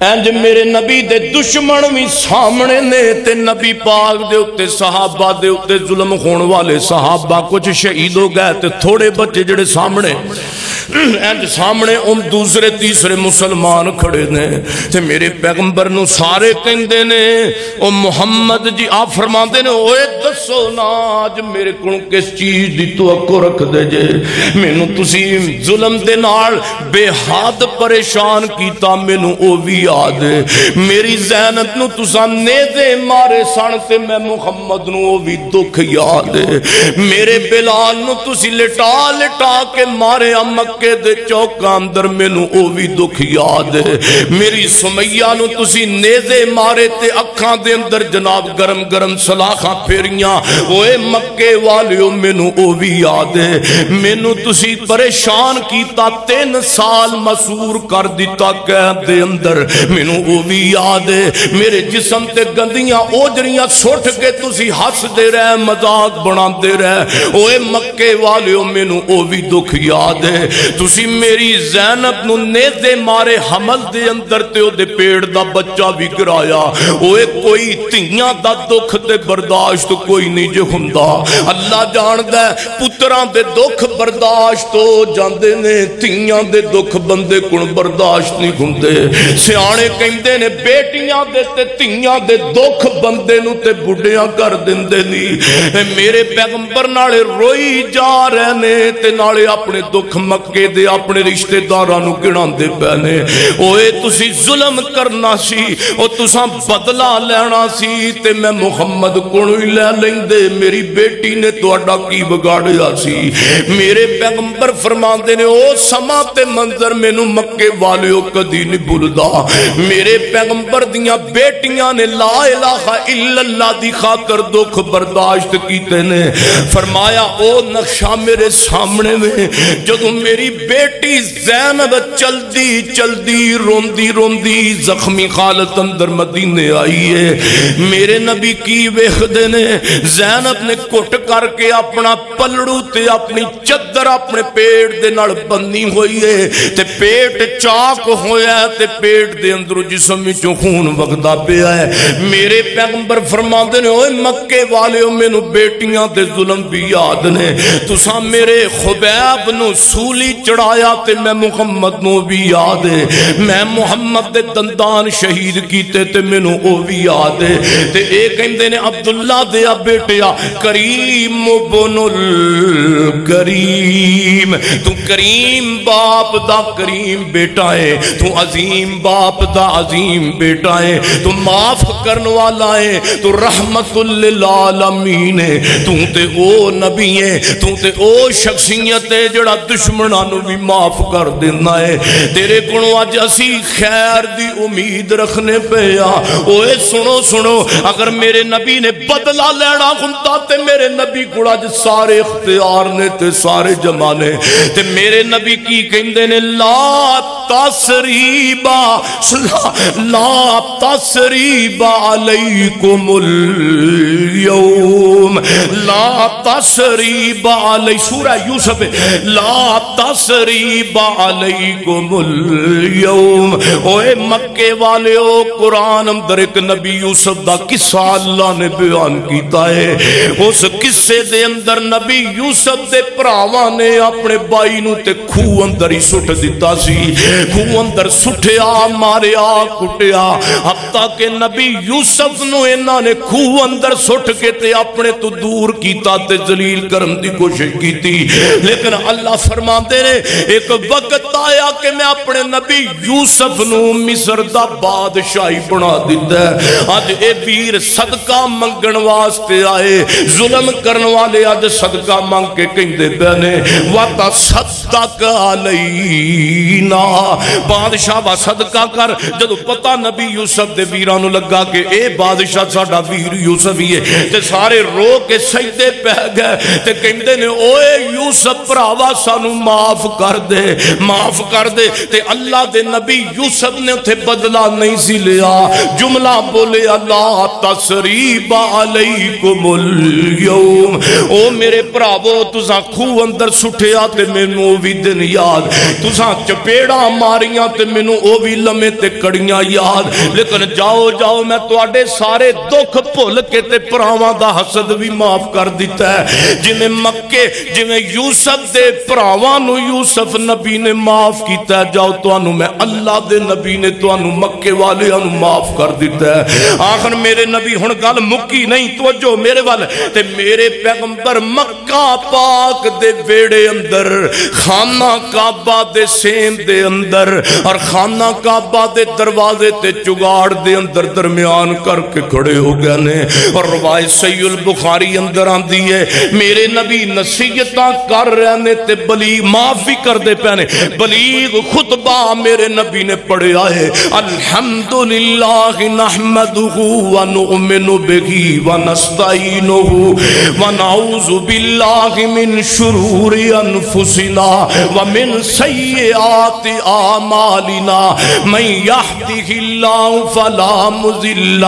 S2: इंज मेरे नबी दे दुश्मन भी सामने ने ते नबी पाक दे उत्ते सहाबा दे उत्ते जुल्म होने वाले सहाबा कुछ शहीद हो गए ते थोड़े बच्चे जेड़े सामने इंज सामने उन दूसरे तीसरे मुसलमान खड़े ने ते मेरे पैगंबर नु सारे कहंदे ने, ओ मोहम्मद जी, आप फरमाते ने, ओए दसो ना, आज मेरे को किस चीज़ दी तवक्को रख दे जे? मेनू तुसी जुल्म दे नाल बेहद परेशान कीता, मेनू ओ भी याद मेरी जैनत नु नेजे मारे सन ते मैं मुहम्मद भी दुख याद मेरे बिलाल तुसी लिटा लिटा के मारे मक्के दे चौका अंदर मेनू ओ भी दुख याद मेरी सुमैया तुसी नेजे मारे ते अखां दे अंदर जनाब गरम गरम सलाखा फेरियाँ, ओए मक्के वालियो मेनू ओ भी याद मेनू तुसी परेशान किया तीन साल मसूर कर दिता कैद अंदर। मेनू ओ भी याद है। मेरे जिसम ते गंदियाँ ओजरियाँ सुट के तुसी हसदे रह, मज़ाक बनाते रह। ओए मक्के वालियो मेनू ओ भी दुख याद है। तुसी मेरी जैनब नेजे मारे हमल दे अंदर ते पेड़ दा बच्चा भी गिराया। ओए कोई धियाँ दा दुख ते बर्दाश्त कोई नहीं जो हुंदा। अल्लाह जानदा है पुत्रां दे दुख बर्दाश्त हो जाते ने धियाँ के दुख बंदे को बर्दाश्त नहीं हुंदे। सियाणे कहंदे ने बेटियां दे ते धियां दे दुख बंदे नु ते बुढ़ियां कर दिंदे नी मेरे पैगंबर नाले रोई जा रहे ने ते नाले अपने दुख मक्के दे अपने रिश्तेदारां नु गिणांदे पए ने ओए तुसी जुल्म करना सी ओ तुसां बदला लेना सी ते मैं मुहम्मद कोलों ही ले लेंदे मेरी बेटी ने ਤੁਹਾਡਾ ਕੀ ਵਿਗਾੜਿਆ ਸੀ ਮੇਰੇ ਪੈਗੰਬਰ ਫਰਮਾਉਂਦੇ ਨੇ ਉਹ ਸਮਾਂ ਤੇ ਮੰਜ਼ਰ ਮੈਨੂੰ ਮੱਕੇ ਵਾਲਿਓ ਕਦੀ ਨਹੀਂ ਭੁੱਲਦਾ मेरे पैगंबर दिया बेटिया ने ला इलाहा इल्लल्लाह दी खातर दुख बर्दाश्त किए ने। फरमाया, ओ नक्शा मेरे सामने में जदों मेरी बेटी जैनब चलती चलती रोंदी रोंदी जख्मी हालत अंदर मदीने आई है। मेरे नबी की वेखदे ने, जैनब ने कुट करके अपना पलड़ू ते अपनी चादर अपने पेट दे नाल बन्नी हुई है, ते पेट चाक होया ते पेट दे जिस्म खून वगदा पिया है मेरे पैगंबर ने मक्के वाले भी याद ने तुसा मेरे खुबैब चढ़ाया मैं मुहम्मद भी याद है मैं मुहम्मद दंदान शहीद कीते ते मैनू ओ भी याद है ते ने अब्दुल्ला दे बेटिया करीम करीम तू करीम बाप दा करीम बेटा है तू अजीम बाप दा अजीम बेटा है, तू माफ़ करने वाला है, तू रहमतुल आलमीन है, तू ते ओ नबी है, तू ते ओ शख्सियत है जड़ा दुश्मनां भी माफ़ कर देना है। तेरे कोलों अज असी खैर दी उम्मीद रखने पे आ ओए सुनो सुनो अगर मेरे नबी ने बदला लेना हुंदा, ते मेरे नबी को अज सारे इख्तियार ने ते सारे जमाने। ते मेरे नबी की कहंदे ने ला तसरीबा ला यौम। ला तसरीबा सूरह यूसुफ ला तसरीबा ओए मक्के वाले, ओ कुरान अंदर एक नबी यूसुफ दा किस्सा अल्लाह ने बयान किया है। उस किस्से दे अंदर नबी यूसुफ दे भरावां ने अपने बाई नु ते खूह अंदर ही सुट दिता सी। खूह अंदर सुटिया मारिया, कुटिया। हफ़्ता के नबी यूसुफ नु ने खूह अंदर सुट के ते अपने तो दूर ते जलील करन दी कोशिश कीती। लेकिन अल्लाह फरमाते ने, एक वक्त आया कि मैं अपने नबी यूसुफ नु मिस्र दा बादशाही बना दिता है अज ए वीर सदका मंगण वास्ते आए, जुल्म करन वाले अज सदका मंग के कहते पे ने, वाता सदक अलैना बादशाह वा सदका कर। जदों पता नबी यूसुफ के वीर लगा कि ए बादशाह साडा वीर यूसुफ ही है, ते सारे रो के सजदे पै गए, ते कहंदे ने, ओए यूसुफ भरावा, सानू माफ़ कर दे, माफ़ कर दे। ते अल्लाह दे नबी यूसुफ ने उथे बदला नहीं सी लिया। जुमला बोले, अल्लाह तसरीब अलैकुमुल यौम। ओ मेरे भरावो, तुसा खूह अंदर सुठिया ते मैनू भी दिन याद। तुसा चपेड़ा मारियाँ ते मैनू ओ भी ते कड़ियाँ याद। लेकिन जाओ जाओ, मैं तुहाडे सारे दुख भुल के ते भरावां दा हसद भी माफ़ कर दिता है। जिवें मक्के जिवें यूसुफ दे भरावां नु यूसुफ नबी ने माफ़ है। जाओ तुहानू मैं अल्लाह दे नबी ने तुहानू मक्के वालियाँ नु माफ़ कर दिता है। आखिर मेरे नबी हुन गल मुक्की नहीं, तवज्जो मेरे वाल। ते मेरे पैगंबर मक्का पाक दे वेड़े अंदर, खाना काबा दे सेम दे अंदर, और खाना काबा दे दरवाजे ते चुगाड़ दे अंदर दरमियान करके खड़े हो गए ने। और रवायत सैयुल बुखारी अंदर आंदी है, मेरे नबी नसीहत कर रहे ने ते बलीग माफ़ भी करते पे ने बलीग खुतबा मेरे नबी ने पढ़िया है, अल्हम्दुलिल्लाह नहमदुहु व नुमिनु बिही व नस्तईनुहु व नऊज़ु बिल्लाहि मिन शुरूरि अनफुसिना व मिन सय्यिआति आमालिना। यहदिहिल्लाहु फला मुज़िल्ल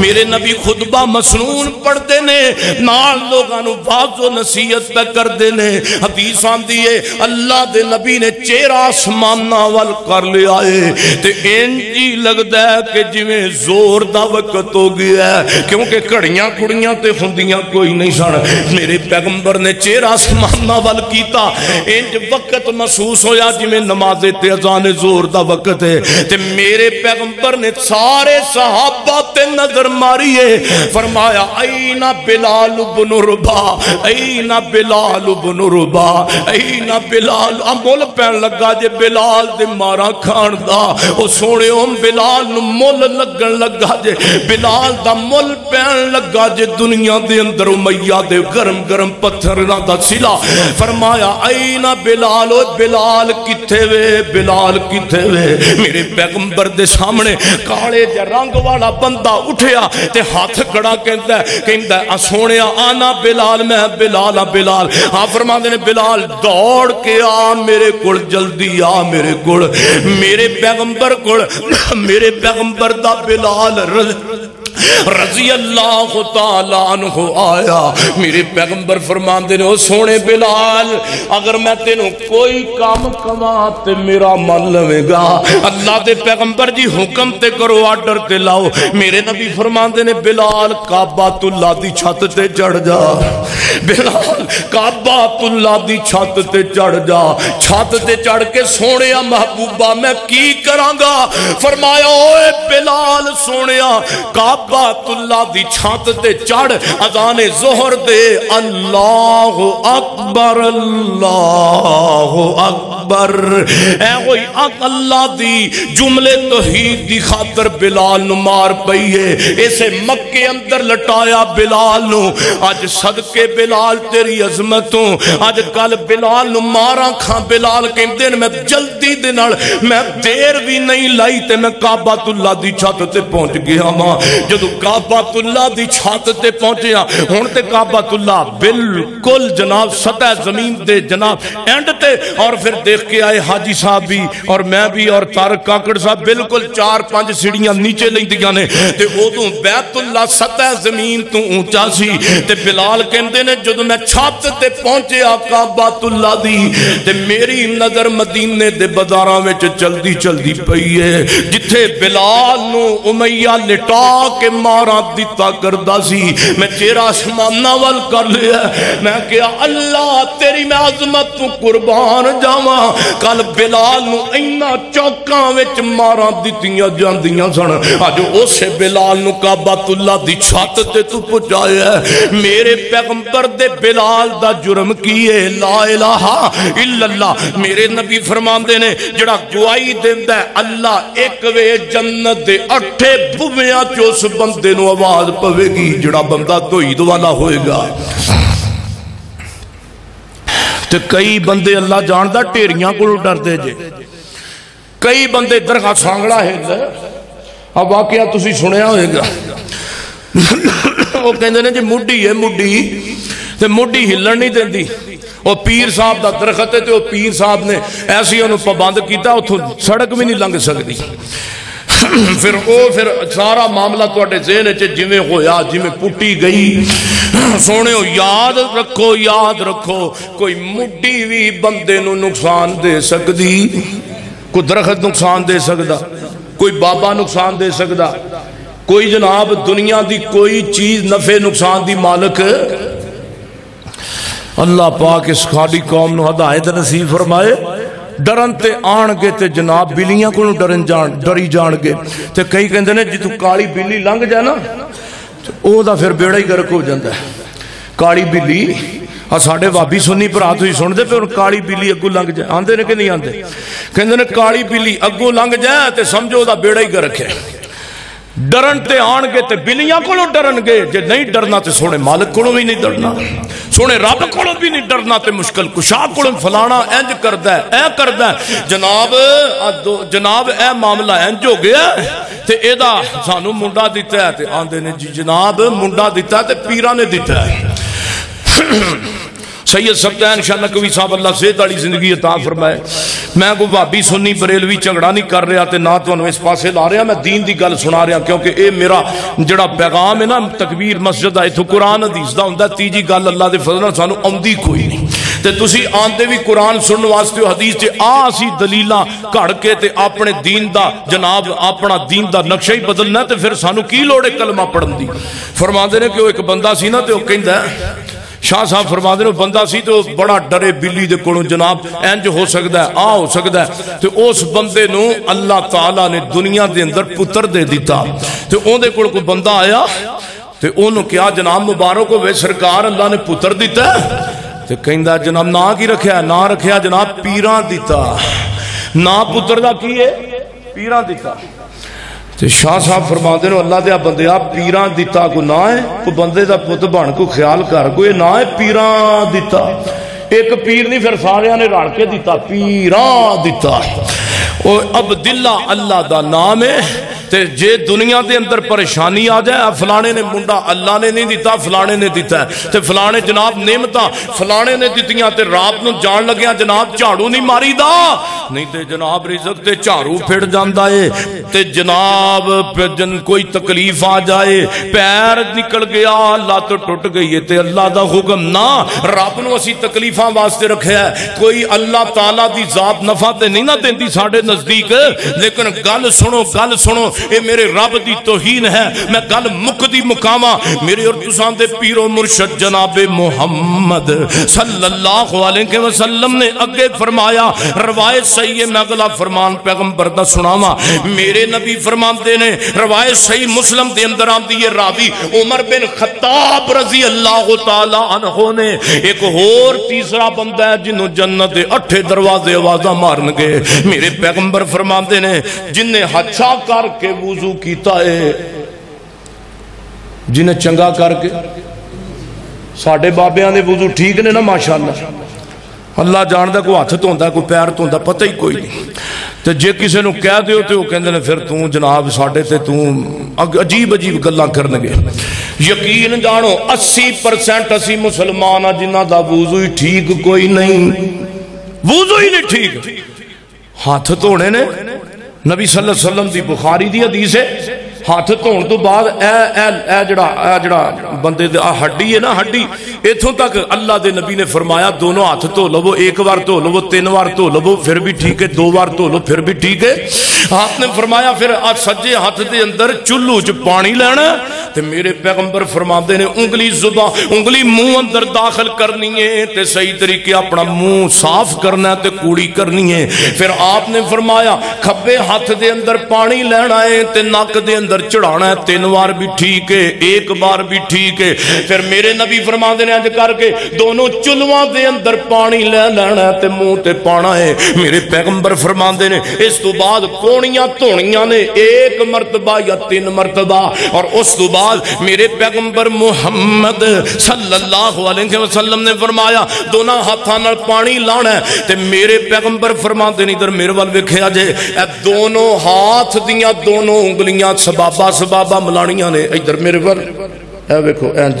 S2: मेरे नबी खुतबा मसनून पढ़ते ने लोगां वाजो नसीहत करते ने हदीस आंदी है अल्लाह दे नबी ने चेहरा आसमाना वल कर लिया है ते इंज लगदा है कि जिवें ज़ोर दा वक्त हो गया है क्योंकि घड़ियाँ कुड़ियाँ ते हुंदियाँ कोई नहीं सन मेरे पैगंबर ने चेहरा आसमाना वल कीता इंज वक्त महसूस होया जिवें नमाजे अजान ज़ोर दा वक्त है। ते मेरे पैगंबर ने सारे सहाबा ते नज़र मारी है फरमाया ऐना बिलाल इब्न रुबा ऐना बिलाल इब्न रुबा ऐना बिलाल। अमुल पैन लगा जे बिलाल दे मारा खान दा। ओ सोहणियो बिलाल नु मुल लगन लगा जे। बिलाल दा मुल पैन लगा जे दुनिया दे अंदर उमैया दे गरम गरम पत्थर दा सिला। फरमाया ऐना बिलाल, ओ बिलाल किथे वे? बिलाल किथे वे? मेरे पैगंबर दे सामने काले जे रंग वाला बंदा उठया ते हाथ खड़ा कहंदा कहंदा आ सोहणिया आना बिलाल, मैं बिलाल, आ बिलाल। आ फरमांदे ने, बिलाल, दौड़ के आ, मेरे कोल, जल्दी आ, मेरे कोल। मेरे पैगंबर कोल, मेरे पैगंबर दा बिलाल रज- रज़ी अल्लाह तु आया। मेरे पैगंबर फरमाते ने सोने बिलाल, अगर मैं तेन कोई काम कमा, ते मेरा मन लवेगा। अल्लाह के पैगंबर जी हुक्म ते करो, आर्डर ते लाओ। मेरे नबी फरमाते ने, बिलाल काबातुल्ला दी छत ते चढ़ जा। बिलाल काबातुल्ला दी छत ते चढ़ जा। छत ते चढ़ के सोने महबूबा, मैं की करांगा? फरमाया, ओए बिलाल सोने काबातुल्ला दी छत ते चढ़, अजाने जोहर दे। अल्लाह अकबर अल्लाह अकबर। ऐ कोई अल्लाह दी, जुमले तौहीद दी खातर बिलाल नु मार पई है। इसे मक्के अंदर लटाया बिलाल नु। अज सदके बिलाल तेरी अजमतों अज कल बिलाल नु मारा खा। बिलाल कहते मैं जल्दी दे नाल, मैं देर भी नहीं लाई, ते मैं काबातुल्ला दी छत ते पहुँच गया वा जदों काबातुल्ला दी छत ते पहुंचया, हुन ते काबातुल्ला बिल्कुल जनाब सतह ज़मीन दे जनाब एंड ते, और फिर देख के आए हाजी साहब भी, और मैं भी, और तारक काकड़ साहब बिल्कुल चार पाँच सीढ़ियाँ नीचे लेंदियाँ ने उदों बैतुल्ला सतह ज़मीन तो ऊँचा सी, ते बिलाल कहंदे ने, जदों मैं छत ते पहुंचया काबातुल्ला दी, ते मेरी नज़र मदीने दे बाजारां विच चलदी चलदी पई है जिथे बिलाल नु उमैया लिटा के मारा दिता करता सी। मैं चेहरा आसमाना वल कर लिया। मैं क्या अल्लाह, तेरी मैं अजमत तू कुर्बान जावा। कल बिलाल नु इन्ना चौकां विच मारा दित्तियाँ जांदियाँ सन। अज उस बिलाल काबातुल्ला दी छत ते तू पहुँचाया मेरे पैगंबर दे बिलाल दा जुर्म की है ला इलाहा इल्लल्लाह। मेरे नबी फरमांदे ने, जेड़ा गवाही देंदा अल्लाह एक वे जन्नत दे अठे बुवियाँ च उस बंदे नु आवाज पवेगी जेड़ा बंदा तौहीद वाला होएगा ਤੇ ਕਈ ਬੰਦੇ ਅੱਲਾ ਜਾਣਦਾ ਢੇਰੀਆਂ ਕੋਲੋਂ ਡਰਦੇ ਜੇ ਕਈ ਬੰਦੇ ਦਰਗਾ ਸਾਂਗੜਾ ਹੈ ਆ ਵਾਕਿਆ ਤੁਸੀਂ ਸੁਣਿਆ ਹੋਵੇਗਾ ਉਹ ਕਹਿੰਦੇ ਨੇ ਜੀ ਮੁੱਢੀ ਹੈ ਮੁੱਢੀ ਤੇ ਮੁੱਢੀ ਹਿੱਲਣ ਨਹੀਂ ਦਿੰਦੀ ਉਹ ਪੀਰ ਸਾਹਿਬ ਦਾ ਦਰਖਤ ਹੈ ਤੇ ਉਹ ਪੀਰ ਸਾਹਿਬ ਨੇ ਐਸੀ ਉਹਨੂੰ ਪਾਬੰਦ ਕੀਤਾ ਉਥੋਂ ਸੜਕ ਵੀ ਨਹੀਂ ਲੰਘ ਸਕਦੀ फिर ओ, फिर सारा मामला थोड़े जेहन च जिमें होया जिम्मे पुटी गई। सोने याद रखो याद रखो, कोई मुड्डी भी बंदे नुकसान दे सकती कोई दरखत नुकसान दे सकता कोई बाबा नुकसान दे सकता कोई जनाब दुनिया की कोई चीज़ नफे नुकसान की मालक। अल्लाह पाक इस खाड़ी कौम हदायत नसीब फरमाए। ਡਰਨ ਤੇ ਆਣਗੇ ਤੇ ਜਨਾਬ ਬਿੱਲੀਆਂ ਕੋਲੋਂ ਡਰਨ ਜਾਣ ਡਰੀ ਜਾਣਗੇ ਤੇ ਕਈ ਕਹਿੰਦੇ ਨੇ ਜਿੱਥੋਂ ਕਾਲੀ ਬਿੱਲੀ ਲੰਘ ਜਾ ਨਾ ਉਹਦਾ ਫਿਰ ਬੇੜਾ ਹੀ ਗਰਕ ਹੋ ਜਾਂਦਾ ਕਾਲੀ ਬਿੱਲੀ ਆ ਸਾਡੇ ਵਾਬੀ ਸੁੰਨੀ ਭਰਾ ਤੁਸੀਂ ਸੁਣਦੇ ਪਏ ਕਾਲੀ ਬਿੱਲੀ ਅੱਗੋਂ ਲੰਘ ਜਾ ਆਂਦੇ ਨੇ ਕਿ ਨਹੀਂ ਆਂਦੇ ਕਹਿੰਦੇ ਨੇ ਕਾਲੀ ਬਿੱਲੀ ਅੱਗੋਂ ਲੰਘ ਜਾ ਤੇ ਸਮਝੋ ਉਹਦਾ ਬੇੜਾ ਹੀ ਗਰਕ ਹੈ डरन ते आनगे ते बिलियाँ को डरन गए जे नहीं डरना तो सोने मालिक को भी नहीं डरना। सोने रब को भी नहीं डरना तो मुश्किल कुशा को फलाना इंज करता है ए करता है। जनाब जनाब ए मामला इंज हो गया ते एदा सानू मुंडा दिता है, ते आंदे ने जी, जनाब, मुंडा दिता है, ते पीरा ने दिता है। सैयद सप्ताह शाह नकवी साहब अल्लाह सेहत वाली ज़िंदगी अता फरमाए। मैं को भाभी सुननी बरेलवी झगड़ा नहीं कर रहा ना तो इस पास ला रहा, मैं दीन की गल सुना रहा, क्योंकि ये मेरा जोड़ा पैगाम है ना, तकबीर मस्जिद का इतों कुरान हदीस का होंगे तीजी गल अल्लाह के फजल सू आँदी कोई नहीं। तो तुम आते भी कुरान सुनने वास्ते हदीस से आ असी दलील घड़ के ते अपने दीन का जनाब अपना दीन का नक्शा ही बदलना तो फिर सानू की लड़ है कलमा पढ़न की फरमाते ने कि एक बंदा सी ना तो कहता शाह साहब फरमाते ने, बंदा तो बड़ा डरे बिल्ली दे कोलों जनाब, इंज हो सकता है, आ हो सकता है। तो उस बंदे अल्लाह ताला ने दुनिया दे अंदर पुत्र दे दिता। तो ओंदे कोल कोई आया तो ओनू क्या, जनाब मुबारक होवे, सरकार अल्लाह ने पुत्र दिता तो कहंदा, जनाब ना की रखया ना रखया जनाब, पीरां दिता। ना पुत्र दा की है? पीरां दिता। ਤੇ ਸ਼ਾਹ ਸਾਹਿਬ ਫਰਮਾਉਂਦੇ ਨੇ ਅੱਲਾ ਦੇ ਬੰਦਿਆ ਪੀਰਾਂ ਦਿੱਤਾ ਕੋ ਨਾ ਹੈ ਕੋ ਬੰਦੇ ਦਾ ਪੁੱਤ ਬਣ ਕੋ ਖਿਆਲ ਕਰ ਕੋਈ ਨਾ ਹੈ ਪੀਰਾਂ ਦਿੱਤਾ ਇੱਕ ਪੀਰ ਨਹੀਂ ਫਿਰ ਸਾਰਿਆਂ ਨੇ ਰਲ ਕੇ ਦਿੱਤਾ ਪੀਰਾਂ ਦਿੱਤਾ ਉਹ ਅਬਦੁੱਲਾ ਅੱਲਾ ਦਾ ਨਾਮ ਹੈ ਤੇ ਜੇ ਦੁਨੀਆ ਦੇ ਅੰਦਰ ਪਰੇਸ਼ਾਨੀ ਆ ਜਾਏ ਫਲਾਣੇ ਨੇ ਮੁੰਡਾ ਅੱਲਾ ਨੇ ਨਹੀਂ ਦਿੱਤਾ ਫਲਾਣੇ ਨੇ ਦਿੱਤਾ ਤੇ ਫਲਾਣੇ ਜਨਾਬ ਨਿਮਤਾਂ ਫਲਾਣੇ ਨੇ ਦਿੱਤੀਆਂ ਤੇ ਰਾਤ ਨੂੰ ਜਾਣ ਲੱਗਿਆ ਜਨਾਬ ਝਾੜੂ ਨਹੀਂ ਮਾਰੀਦਾ नहीं तो जनाब रिजक से झाड़ू फिर जाता है, ते जनाब जन कोई तकलीफ़ आ जाए, पैर निकल गया, लत टुट गई है, ते अल्लाह का हुक्म ना, रब न असी तकलीफा वास्ते रखे है। कोई अल्लाह तला की जात नफा तो नहीं ना देती साढ़े नज़दीक। लेकिन गल सुनो गल सुनो ये मेरे रब की तोहीन है, मैं गल मुकदी मुकाव मेरे और तुसा दे पीरो मुर्शद जनाबे मोहम्मद सल्लल्लाहु अलैहि वसल्लम ने अगे फरमाया, रवायत सही है, मैं अगला फरमान पैगंबर का सुनावा। मेरे नबी फरमाते ने, रवायत सही मुस्लिम के अंदर आती है, रावी उमर बिन खताब रज़ी अल्लाह तहो ने एक होर तीसरा बंदा है, जिन्हों जन्नत के अठे दरवाजे आवाजा मारन गए मेरे पैगंबर फरमाते ने, जिन्हें हच्छा करके वज़ू किया है, जिन्हें चंगा करके, साढ़े बाबे वज़ू ठीक ने ना माशाला अल्लाह जानता कोई हाथ धोद, कोई पैर धोद, पता ही कोई नहीं। तो जे किसी कह दौ तो कहें फिर तू जनाब साढ़े तो तू अजीब अजीब गल् कर यकीन जाो अस्सी परसेंट असी मुसलमान हाँ जिन्हों का वूजू ही ठीक कोई नहीं। वूजू ही नहीं ठीक। हथ धोने नबी सलम की बुखारी दी अदीस है। ਹੱਥ ਧੋਣ ਤੋਂ ਬਾਅਦ ਇਹ ਇਹ ਇਹ ਜਿਹੜਾ ਇਹ ਜਿਹੜਾ ਬੰਦੇ ਦੀ ਆ ਹੱਡੀ ਹੈ ਨਾ ਹੱਡੀ ਇਥੋਂ ਤੱਕ ਅੱਲਾ ਦੇ ਨਬੀ ਨੇ ਫਰਮਾਇਆ ਦੋਨੋਂ ਹੱਥ ਧੋ ਲਵੋ ਇੱਕ ਵਾਰ ਧੋ ਲਵੋ ਤਿੰਨ ਵਾਰ ਧੋ ਲਵੋ ਫਿਰ ਵੀ ਠੀਕ ਹੈ ਦੋ ਵਾਰ ਧੋ ਲਵੋ ਫਿਰ ਵੀ ਠੀਕ ਹੈ ਆਪ ਨੇ ਫਰਮਾਇਆ ਫਿਰ ਆ ਸੱਜੇ ਹੱਥ ਦੇ ਅੰਦਰ ਚੁੱਲੂ 'ਚ ਪਾਣੀ ਲੈਣਾ ਤੇ ਮੇਰੇ ਪੈਗੰਬਰ ਫਰਮਾਉਂਦੇ ਨੇ ਉਂਗਲੀ ਜ਼ੁਬਾਨ ਉਂਗਲੀ ਮੂੰਹ ਅੰਦਰ ਦਾਖਲ ਕਰਨੀ ਹੈ ਤੇ ਸਹੀ ਤਰੀਕੇ ਆਪਣਾ ਮੂੰਹ ਸਾਫ਼ ਕਰਨਾ ਤੇ ਕੂੜੀ ਕਰਨੀ ਹੈ ਫਿਰ ਆਪ ਨੇ ਫਰਮਾਇਆ ਖੱਬੇ ਹੱਥ ਦੇ ਅੰਦਰ ਪਾਣੀ ਲੈਣਾ ਹੈ ਤੇ ਨੱਕ अंदर चढ़ाना है, तीन बार भी ठीक है, एक बार भी ठीक है। फिर मेरे नबी फरमा ने अज करके दोनों चुलवा के अंदर पानी लै लैना है मूह ते पाना है। मेरे पैगंबर फरमा ने, इस तू बाद कोणिया धोनिया ने, एक मरतबा या तीन मरतबा, और उस तू बाद मेरे पैगंबर मुहम्मद सल्लल्लाहु अलैहि वसल्लम ने फरमाया, दोनों हाथों न पानी लाना है, ते मेरे पैगंबर फरमाते ने, इधर मेरे वाल वेख्या जे दोनों हाथ दिया दोनों उंगलियाँ सब सबाबा सबाबा मिलानियाँ ने इधर मेरे वाल है वेखो इंज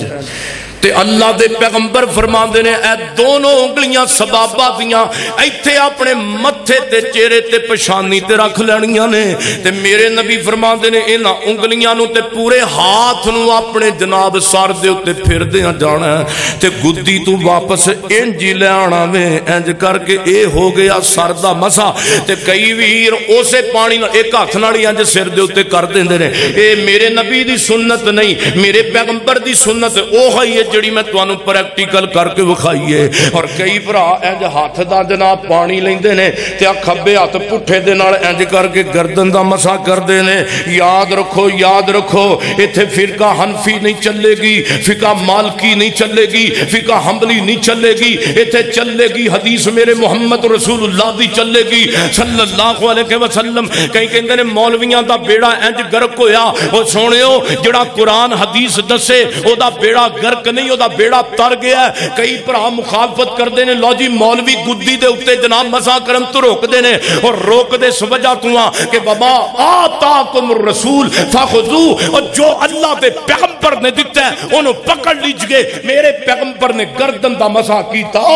S2: ਤੇ ਅੱਲਾ ਦੇ ਪੈਗੰਬਰ ਫਰਮਾਉਂਦੇ ਨੇ ਇਹ ਦੋਨੋਂ ਉਂਗਲੀਆਂ ਸਬਾਬਾ ਦੀਆਂ ਇੱਥੇ ਆਪਣੇ ਮੱਥੇ ਤੇ ਚਿਹਰੇ ਤੇ ਪਛਾਨੀ ਤੇ ਰੱਖ ਲੈਣੀਆਂ ਨੇ ਤੇ ਮੇਰੇ ਨਬੀ ਫਰਮਾਉਂਦੇ ਨੇ ਇਹਨਾਂ ਉਂਗਲੀਆਂ ਨੂੰ ਤੇ ਪੂਰੇ ਹੱਥ ਨੂੰ ਆਪਣੇ ਜਨਾਬ ਸਰ ਦੇ ਉੱਤੇ ਫਿਰਦਿਆਂ ਜਾਣਾ ਹੈ ਤੇ ਗੁੱਦੀ ਤੂੰ ਵਾਪਸ ਇੰਜ ਹੀ ਲੈ ਆਣਾ ਵੇ ਇੰਜ ਕਰਕੇ ਇਹ ਹੋ ਗਿਆ ਸਰ ਦਾ ਮਸਾ ਤੇ ਕਈ ਵੀਰ ਉਸੇ ਪਾਣੀ ਨਾਲ ਇੱਕ ਹੱਥ ਨਾਲ ਹੀ ਇੰਜ ਸਿਰ ਦੇ ਉੱਤੇ ਕਰ ਦਿੰਦੇ ਨੇ ਇਹ ਮੇਰੇ ਨਬੀ ਦੀ ਸੁਨਨਤ ਨਹੀਂ ਮੇਰੇ ਪੈਗੰਬਰ ਦੀ ਸੁਨਨਤ ਉਹ ਹੀ ਹੈ ਜਿਹੜੀ ਮੈਂ ਤੁਹਾਨੂੰ ਪ੍ਰੈਕਟੀਕਲ ਕਰਕੇ ਵਿਖਾਈਏ ਔਰ ਕਈ ਭਰਾ ਇੰਜ ਹੱਥ ਦਾ ਜਨਾਬ ਪਾਣੀ ਲੈਂਦੇ ਨੇ ਤੇ ਆ ਖੱਬੇ ਹੱਥ ਪੁੱਠੇ ਦੇ ਨਾਲ ਇੰਜ ਕਰਕੇ ਗਰਦਨ ਦਾ ਮਸਾ ਕਰਦੇ ਨੇ ਯਾਦ ਰੱਖੋ ਯਾਦ ਰੱਖੋ ਇੱਥੇ ਫਿਰਕਾ ਹਨਫੀ ਨਹੀਂ ਚੱਲੇਗੀ ਫਿਕਾ ਮਾਲਕੀ ਨਹੀਂ ਚੱਲੇਗੀ ਫਿਕਾ ਹੰਬਲੀ ਨਹੀਂ ਚੱਲੇਗੀ ਇੱਥੇ ਚੱਲੇਗੀ ਹਦੀਸ ਮੇਰੇ ਮੁਹੰਮਦ ਰਸੂਲullah ਦੀ ਚੱਲੇਗੀ ਸੱਲੱਲਾਹੁ ਅਲੈਹਿ ਵਸੱਲਮ ਕਈ ਕਹਿੰਦੇ ਨੇ ਮੌਲਵੀਆਂ ਦਾ ਬੇੜਾ ਇੰਜ ਗਰਕ ਹੋਇਆ ਉਹ ਸੋਹਣਿਓ ਜਿਹੜਾ ਕੁਰਾਨ ਹਦੀਸ ਦੱਸੇ ਉਹਦਾ ਬੇੜਾ ਗਰਕ नहीं वह बेड़ा तर गया कई भरा मुखालफत करते हैं लो जी, मौलवी गुद्दी के उत्ते जनाब मसा करम तो रोकते हैं और रोकते समझा तू आ कि बाबा, आता कुम रसूल, फाखजू, और जो अल्लाह के पैगंबर ने दिता है उन्होंने पकड़ लीजिए, मेरे पैगंबर ने गर्दन का मसा किया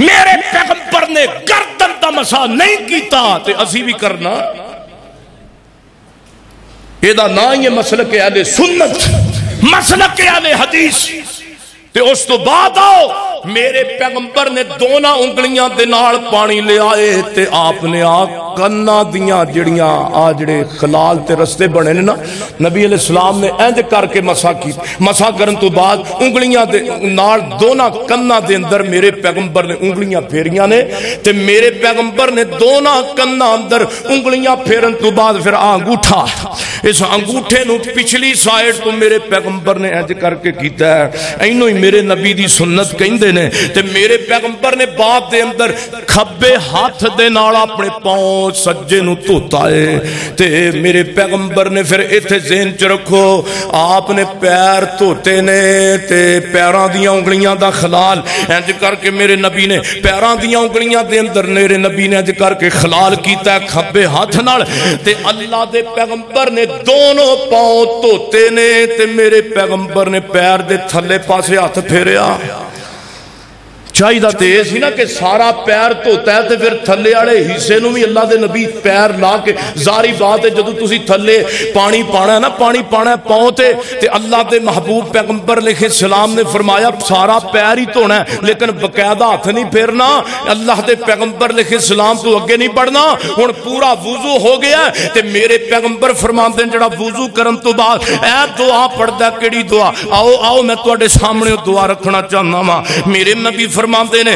S2: मेरे पैगंबर ने गर्दन का मसा नहीं किया ते असी भी करना। यदा ना ही मसल के आदे सुन्नत। मसलक आले हदीस। ते उस तो बाद आओ। मेरे पैगंबर ने दोनों उंगलियाँ दे नाल पानी लिया ते आपने आ कन्ना दिया जड़िया आ जड़े खलाल ते रस्ते बने ने ना, नबी अलैहिस्सलाम ने इंज करके मसा की, मसा करन तो बाद उंगलियाँ दे नाल दोनों कन्ना दे अंदर मेरे पैगंबर ने उंगलियाँ फेरियाँ ने, ते मेरे पैगंबर ने दोनों कन्ना अंदर उंगलियाँ फेरन तो बाद फिर अंगूठा। इस अंगूठे नु पिछली साइड तो मेरे पैगंबर ने इंज करके कीता है इनो ही मेरे नबी दी सुन्नत कहंदे दिते ने ते मेरे पैगंबर ने बाप दे अंदर खब्बे हाथ दे नाल अपने पाँव सज्जे नु धोता है ते मेरे पैगंबर ने फिर इथे जेहन च रखो आपने पैर धोते ने ते पैरां दी उंगलियाँ दा खलाल इंज करके मेरे नबी ने पैरां दी उंगलियाँ दे अंदर मेरे नबी ने इंज करके खलाल कीता खब्बे हाथ नाल ते अल्लाह दे पैगंबर ने दोनों पाँव धोते ने ते मेरे पैगंबर ने पैर दे थले पासे हाथ फेरिया चाहिदा तो यह ना कि सारा पैर धोता है तो फिर थले हिस्से भी अल्लाह के नबी पैर ला के सारी बात है जो तुम थले पानी पाना है ना पानी पाना है पौते तो अल्लाह के महबूब पैगंबर लिखे सलाम ने फरमाया सारा पैर ही धोना है लेकिन बकायदा हथ नहीं फेरना अल्लाह के पैगंबर लिखे सलाम तू अगे नहीं पढ़ना हूँ पूरा वूजू हो गया तो मेरे पैगंबर फरमाते हैं जरा वूजू कर बाद दुआ पढ़ता कि दुआ आओ आओ मैं थोड़े सामने दुआ रखना चाहना वा मेरे नबी फरमा फरमाते ने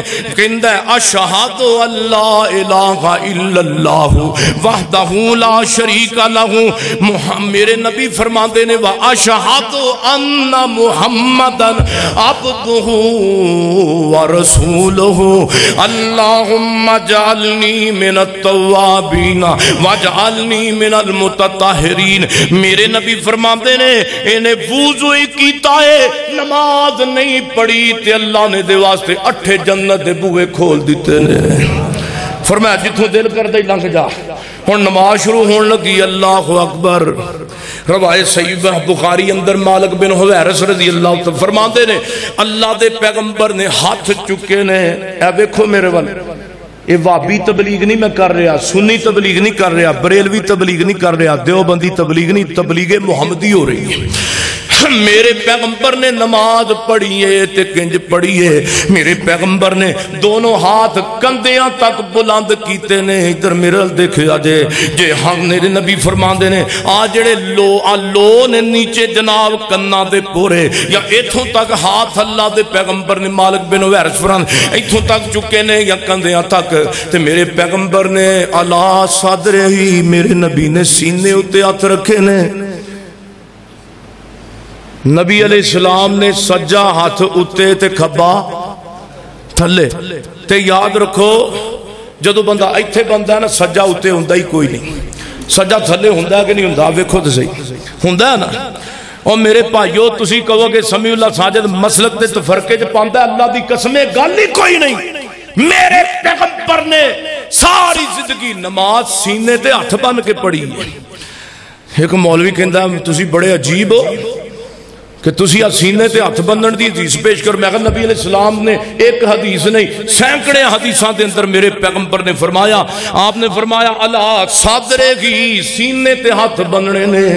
S2: अल्लाह मेरे नबी फरमाते ने अन्ना अब रसूल हो अल्लाह जालनी वजालनी मिनल मेरे नबी फरमाते ने इन्हें वूजू किया नमाज़ नहीं पढ़ी, ते अल्लाह ने दे वास्ते अठे जन्नत दे बूहे खोल दिते ने। फरमाया जिथों दिल करदा ही लंघ जा। हूँ नमाज़ शुरू होने लगी, अल्लाह अकबर। रवाए सईद बुखारी अंदर मालक बिन हुवैरस रज़ी अल्लाह तो फरमाते ने, अल्लाह के पैगंबर ने हाथ चुके ने। ए वेखो मेरे वाल ये भाबी तबलीग नहीं मैं कर रहा, सुन्नी तबलीग नहीं कर रहा, बरेलवी तबलीग नहीं कर रहा, देवबंदी तबलीग नहीं, तबलीगे मुहम्मदी हो रही है। मेरे पैगंबर ने नमाज़ पढ़ी है किंज पढ़ी है। मेरे पैगंबर ने दोनों हाथ कंधिया तक बुलंद किते ने। इधर मेरे अल देखा जे जे हम मेरे नबी फरमाते ने, आ जेड़े लो, आ लो ने नीचे जनाब कन्ना दे पोरे, या इथों तक हाथ अल्लाह दे पैगंबर ने मालिक बिन वैरस फरमान इथों तक चुके ने या कंधिया तक? ते मेरे पैगंबर ने अला सादरे ही मेरे नबी ने सीने उत्ते हथ रखे ने। नबी सलाम ने सज्जा हाथ उत्ते ते खब्बा थले ते याद रखो जो बंदा इतने बंदा ना, सज्जा उत्ते होंगे ही कोई नहीं। सज्जा थले होंगे कि नहीं होंगे वेखो तो सही। होंगे ना? और मेरे भाइयों तुम कहोगे समीउल्ला साजिद मसलक के तफरके च पाता अल्लाह की कसमे गल ही कोई नहीं। मेरे पैगंबर ने सारी ज़िंदगी नमाज़ सीने ते हथ बन के पढ़ी एक मौलवी कहता बड़े अजीब हो। कि तुम सीने ते हथ बंधन की हदीस पेश करो। मैं नबी सलाम ने एक हदीस नहीं, सैकड़े हदीसा के अंदर मेरे पैगंबर ने फरमाया। आपने फरमाया अला सादरे की सीने हथ बनने ने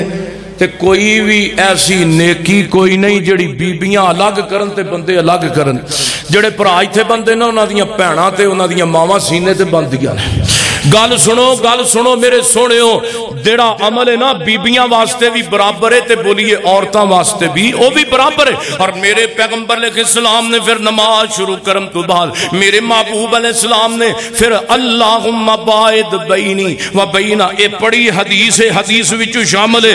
S2: ते कोई भी ऐसी नेकी कोई नहीं जड़ी बीबियाँ अलग करन ते बंदे अलग करन। जड़े भरा इतने बंदे ना उन्होंने भैन ते उन्होंने मावा सीने बनदियाँ ने। गल सुनो गल सुनो मेरे सोनियो जेड़ा अमल है ना, बीबियाँ वास्ते भी बराबर है बोलिए औरतों वास्ते भी वो भी बराबर है। और मेरे पैगंबर ने सलाम ने फिर नमाज़ शुरू करम तो बाद मेरे महबूब सलाम ने फिर अल्लाह बईनी व बईना ये पढ़ी हदीस है, हदीस विचू शामिल है।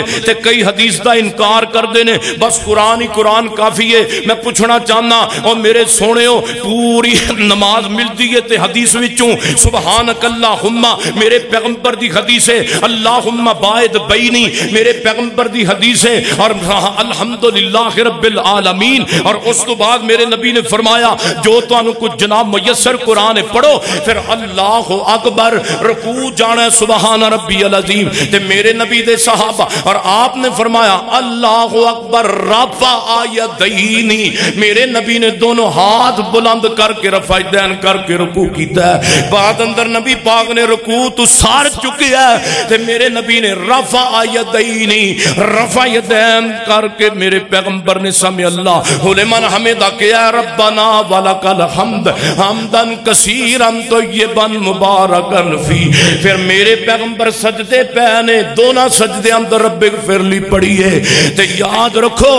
S2: कई हदीस का इनकार करते ने। बस कुरान ही कुरान काफ़ी है। मैं पूछना चाहना, और मेरे सोने पूरी नमाज़ मिलती है ते हदीस विचों। सुबहान अल्लाह हुम्मा मेरे पैगंबर दी हदीस है। अल्लाहुम्मा, बायद बैनी, मेरे पैगंबर दी हदीस है। और अल्हम्दुलिल्लाह रब्बिल आलमीन। और उस तो बाद मेरे नबी ने फरमाया, जो तुहानू कुछ जनाब मुयसर कुरान है पढ़ो, फिर अल्लाह अकबर, रकू जाना सुबहान रब्बी अजीम। ते मेरे नबी दे सहाबा, और आपने फरमाया, अल्लाह अकबर रफा आयदीनी मेरे नबी ने दोनों हाथ बुलंद करके रफाई दैन करके रुकू किया बाद अंदर नबी पाक ने रुकू तू सार चुकिया ते मेरे नबी ने रफा आयदीनी रफा यदैन करके मेरे पैगंबर ने समय अल्लाह। हुलेमन हमें किया रब्बना वाला कल हमद, हमदन कसीरन तो ये बन मुबारकन फ़ी। फिर मेरे पैगंबर सजदे पे ने दोनों सजदे अंदर रब्बे फिर ली पड़ी है। ते याद रखो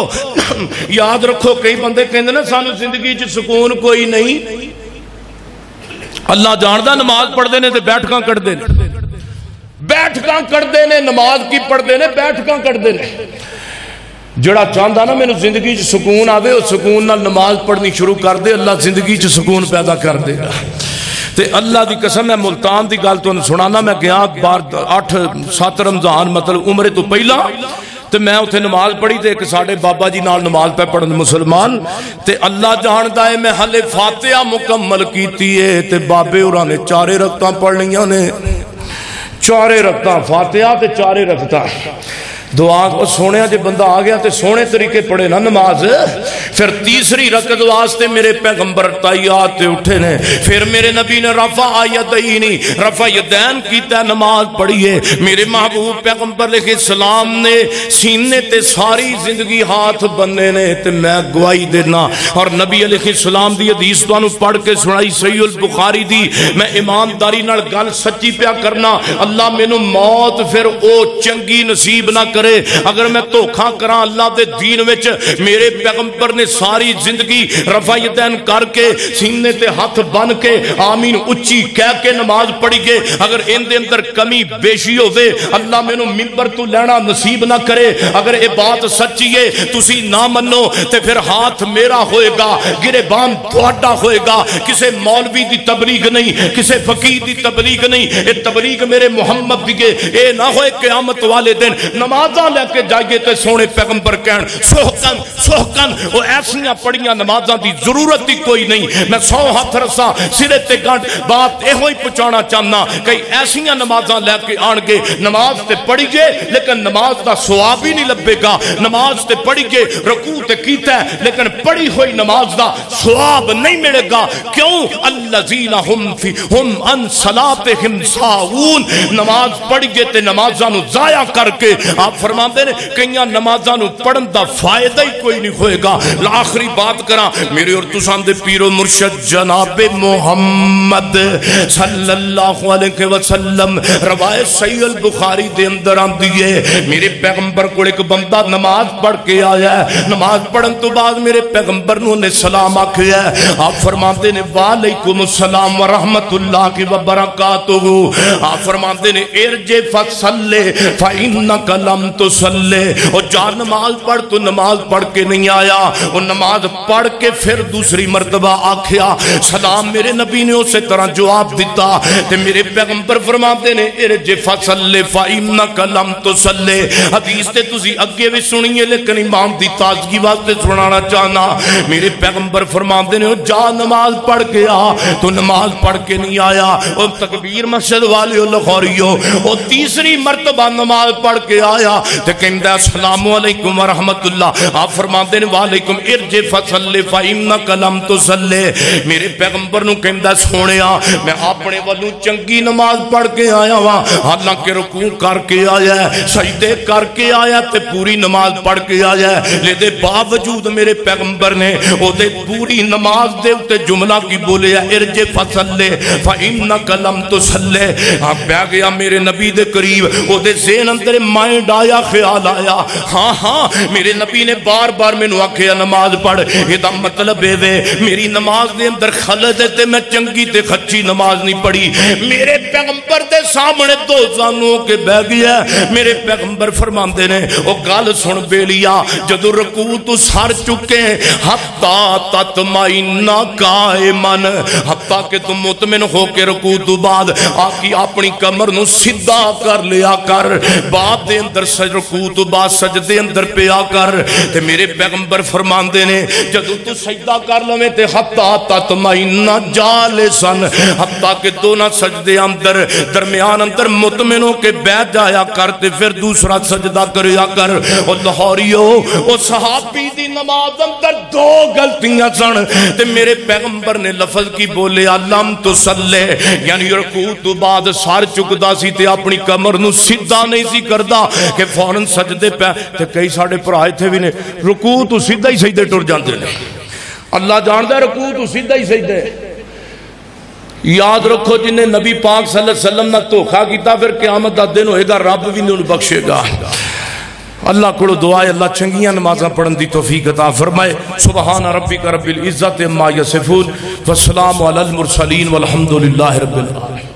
S2: याद रखो, कई बंदे कहते ना ज़िंदगी सुकून कोई नहीं। अल्लाह जानता नमाज़ पढ़ते ने बैठक कटते बैठक कटते ने, नमाज़ की पढ़ते ने, बैठक कटते ने। जड़ा चाहता ना, मैंने ज़िंदगी सुकून आवे सुकून नमाज़ पढ़नी शुरू कर दे। अल्लाह ज़िंदगी सुकून पैदा कर देगा। ਤੇ ਅੱਲਾ ਦੀ ਕਸਮ ਹੈ ਮੁਲਤਾਨ ਦੀ ਗੱਲ ਤੁਹਾਨੂੰ ਸੁਣਾਣਾ ਮੈਂ ਗਿਆ ਬਾਰ 8 7 ਰਮਜ਼ਾਨ ਮਤਲਬ ਉਮਰੇ ਤੋਂ ਪਹਿਲਾਂ ਤੇ ਮੈਂ ਉੱਥੇ ਨਮਾਜ਼ ਪੜ੍ਹੀ ਤੇ ਇੱਕ ਸਾਡੇ ਬਾਬਾ ਜੀ ਨਾਲ ਨਮਾਜ਼ ਪੈ ਪੜਨ ਮੁਸਲਮਾਨ ਤੇ ਅੱਲਾ ਜਾਣਦਾ ਹੈ ਮੈਂ ਹਲੇ ਫਾਤਿਹਾ ਮੁਕੰਮਲ ਕੀਤੀ ਏ ਤੇ ਬਾਬੇ ਹੋਰਾਂ ਨੇ ਚਾਰੇ ਰਕਤਾਂ ਪੜ੍ਹਨੀਆਂ ਨੇ ਚਾਰੇ ਰਕਤਾਂ ਫਾਤਿਹਾ ਤੇ ਚਾਰੇ ਰਕਤਾਂ दुआ को सोने जो बंदा आ गया तो सोने तरीके पढ़े ना नमाज़। फिर तीसरी रकत वास्ते मेरे पैगंबर तैयार उठे ने। फिर मेरे नबी ने रफा आयत ही नहीं। रफा यदैन किया नमाज़ पढ़िए मेरे महबूब पैगंबर लिखे सलाम ने। सीने ते सारी ज़िंदगी हाथ बने ने ते मैं गवाही देना। और नबी अली सलाम की हदीस तुम पढ़ के सुनाई सही उल बुखारी दी। मैं ईमानदारी गल सच्ची प्या करना। अल्लाह मेनू मौत फिर ओ चंगी नसीब ना करे करे। अगर मैं धोखा करा अल्लाह के दीन मेरे पैगंबर ने सारी ज़िंदगी रफायतैन करके, सीने ते हाथ बन के, आमीन उच्ची कह के नमाज़ पढ़ी के अगर इन अंदर कमी बेशी होवे, अल्लाह मैनू मिंबर तू लेना नसीब ना करे। अगर ये बात सच्ची है, तुसी ना मनो तो फिर हाथ मेरा होएगा, गिरेबान थोड़ा होएगा। किसी मौलवी की तबलीग नहीं, किसी फकीर की तबलीग नहीं। ये तबलीग मेरे मुहम्मद दी ये ना होए क्यामत वाले दिन, नमाज़ नमाजा लैके जाइए तो सोने पैगंबर कह सोहकन सोहकन वो ऐसिया पढ़िया नमाजा की ज़रूरत ही कोई नहीं। मैं सौ हथ रसा, सिरे ते गंढ, बात यो ही पहुंचाना चाहना कई ऐसिया नमाजा लैके आने नमाज़ से पढ़ीए, लेकिन नमाज़ का सुआब ही नहीं लभेगा नमाज़ से पढ़ीए, रकू तो किया लेकिन पढ़ी हुई नमाज़ का सुआब नहीं मिलेगा। क्यों? अल्लाजीना हुम हुम अन सलाते हिम साऊन। नमाज़ पढ़ीए ते नमाजा जाया करके आप फरमाते ने कई नमाजा पढ़न का फ़ायदा ही कोई नहीं होएगा। आखिरी बात करा, मेरे और तुसा पीरो मुर्शद जनाबे मोहम्मद सल्लल्लाहु अलैहि वसल्लम, रवायत सही अल बुखारी दे अंदर आंदी है। मेरे पैगंबर को एक बंदा नमाज़ पढ़ के आया नमाज़ पढ़न तो बाद मेरे पैगंबर ने सलाम आखिया आप फरमाते ने, वालेकुम सलाम व रहमतुल्लाह की व बरकातुहू। आप फरमाते ने, इरजे फसल्ले फइन्नक लम तो सल्ले और जा नमाज़ पढ़ तो नमाज़ पढ़ के नहीं आया। वो नमाज़ पढ़ के फिर दूसरी मरतबा आखिया, सलाम मेरे नबी ने उस तरह जवाब दिता। ते मेरे पैगंबर फरमाते ने, इरजे फसल्ले फाइना कलम तो सल्ले हदीस ते तुसी अगे भी सुनी है लेकिन इमाम दी ताजगी वास्ते सुनाना चाहना। मेरे पैगंबर फरमाते ने जा नमाज़ पढ़ के आ तो नमाज़ पढ़ के नहीं आया। और तकबीर मस्जिद वाले लाहौरियो और तीसरी मरतबा नमाज़ पढ़ के आया। वालों चंगी नमाज़ पढ़ के आया वा। हालाँकि रुकू करके आया सजदे करके आया ते पूरी नमाज़ पढ़ के आया लेदे बावजूद मेरे पैगंबर ने ओदे पूरी नमाज़ दे उत्ते जुमला की बोलिया इरजे फाइना कलम तो सल्ले हाँ गया मेरे नबी दे करीब। ओदे जेन अंदर आया, ख्याल आया। हाँ हाँ मेरे नबी ने बार बार मैनू आखिया नमाज़ पढ़। यदा मतलब है वे, मेरी नमाज़ के अंदर खलत है ते मैं चंगी ते खच्ची नमाज़ नहीं पढ़ी। मेरे पैगंबर के सामने दो जानू के बह गया मेरे पैगंबर फरमाते ने वो गल सुन बेलिया, जदों रकू तू सर चुके हत्ता तत्माइना काए मन। हत्ता के तुम मुतमिन होके रकू तू बाद आकी अपनी कमर नु सीधा कर लिया कर। बाद दे अंदर रकू तो बाद अंदर मुतमिन के बैठ जाया कर फिर दूसरा सजदा नमाज़ अंदर दो गलतियाँ सन। मेरे पैगंबर ने लफज की बोले लम तो सल्ले यानी रकू तो बाद सर सी अपनी कमर नु सीधा नहीं सी करदा, कि फ़ौरन सजदे पै कई साढ़े भरा इतने भी ने रुकू तू सीधा ही सजदे टुर जाते हैं अल्लाह जानता रुकू तू सीधा ही सजदे याद रखो जिन्हें नबी पाक सल्लम ना धोखा किया फिर क्यामत का दिन होएगा रब भी नहीं बख्शेगा अल्लाह को दुआ अल्लाह चंगिया नमाजा पढ़न की तोफीक अता फरमाए सुबहान रबी का रबिल इज़्ज़त मा यसफून वसलाम मुरसलीन वलहमदुलिल्लाह रब्बिल आलमीन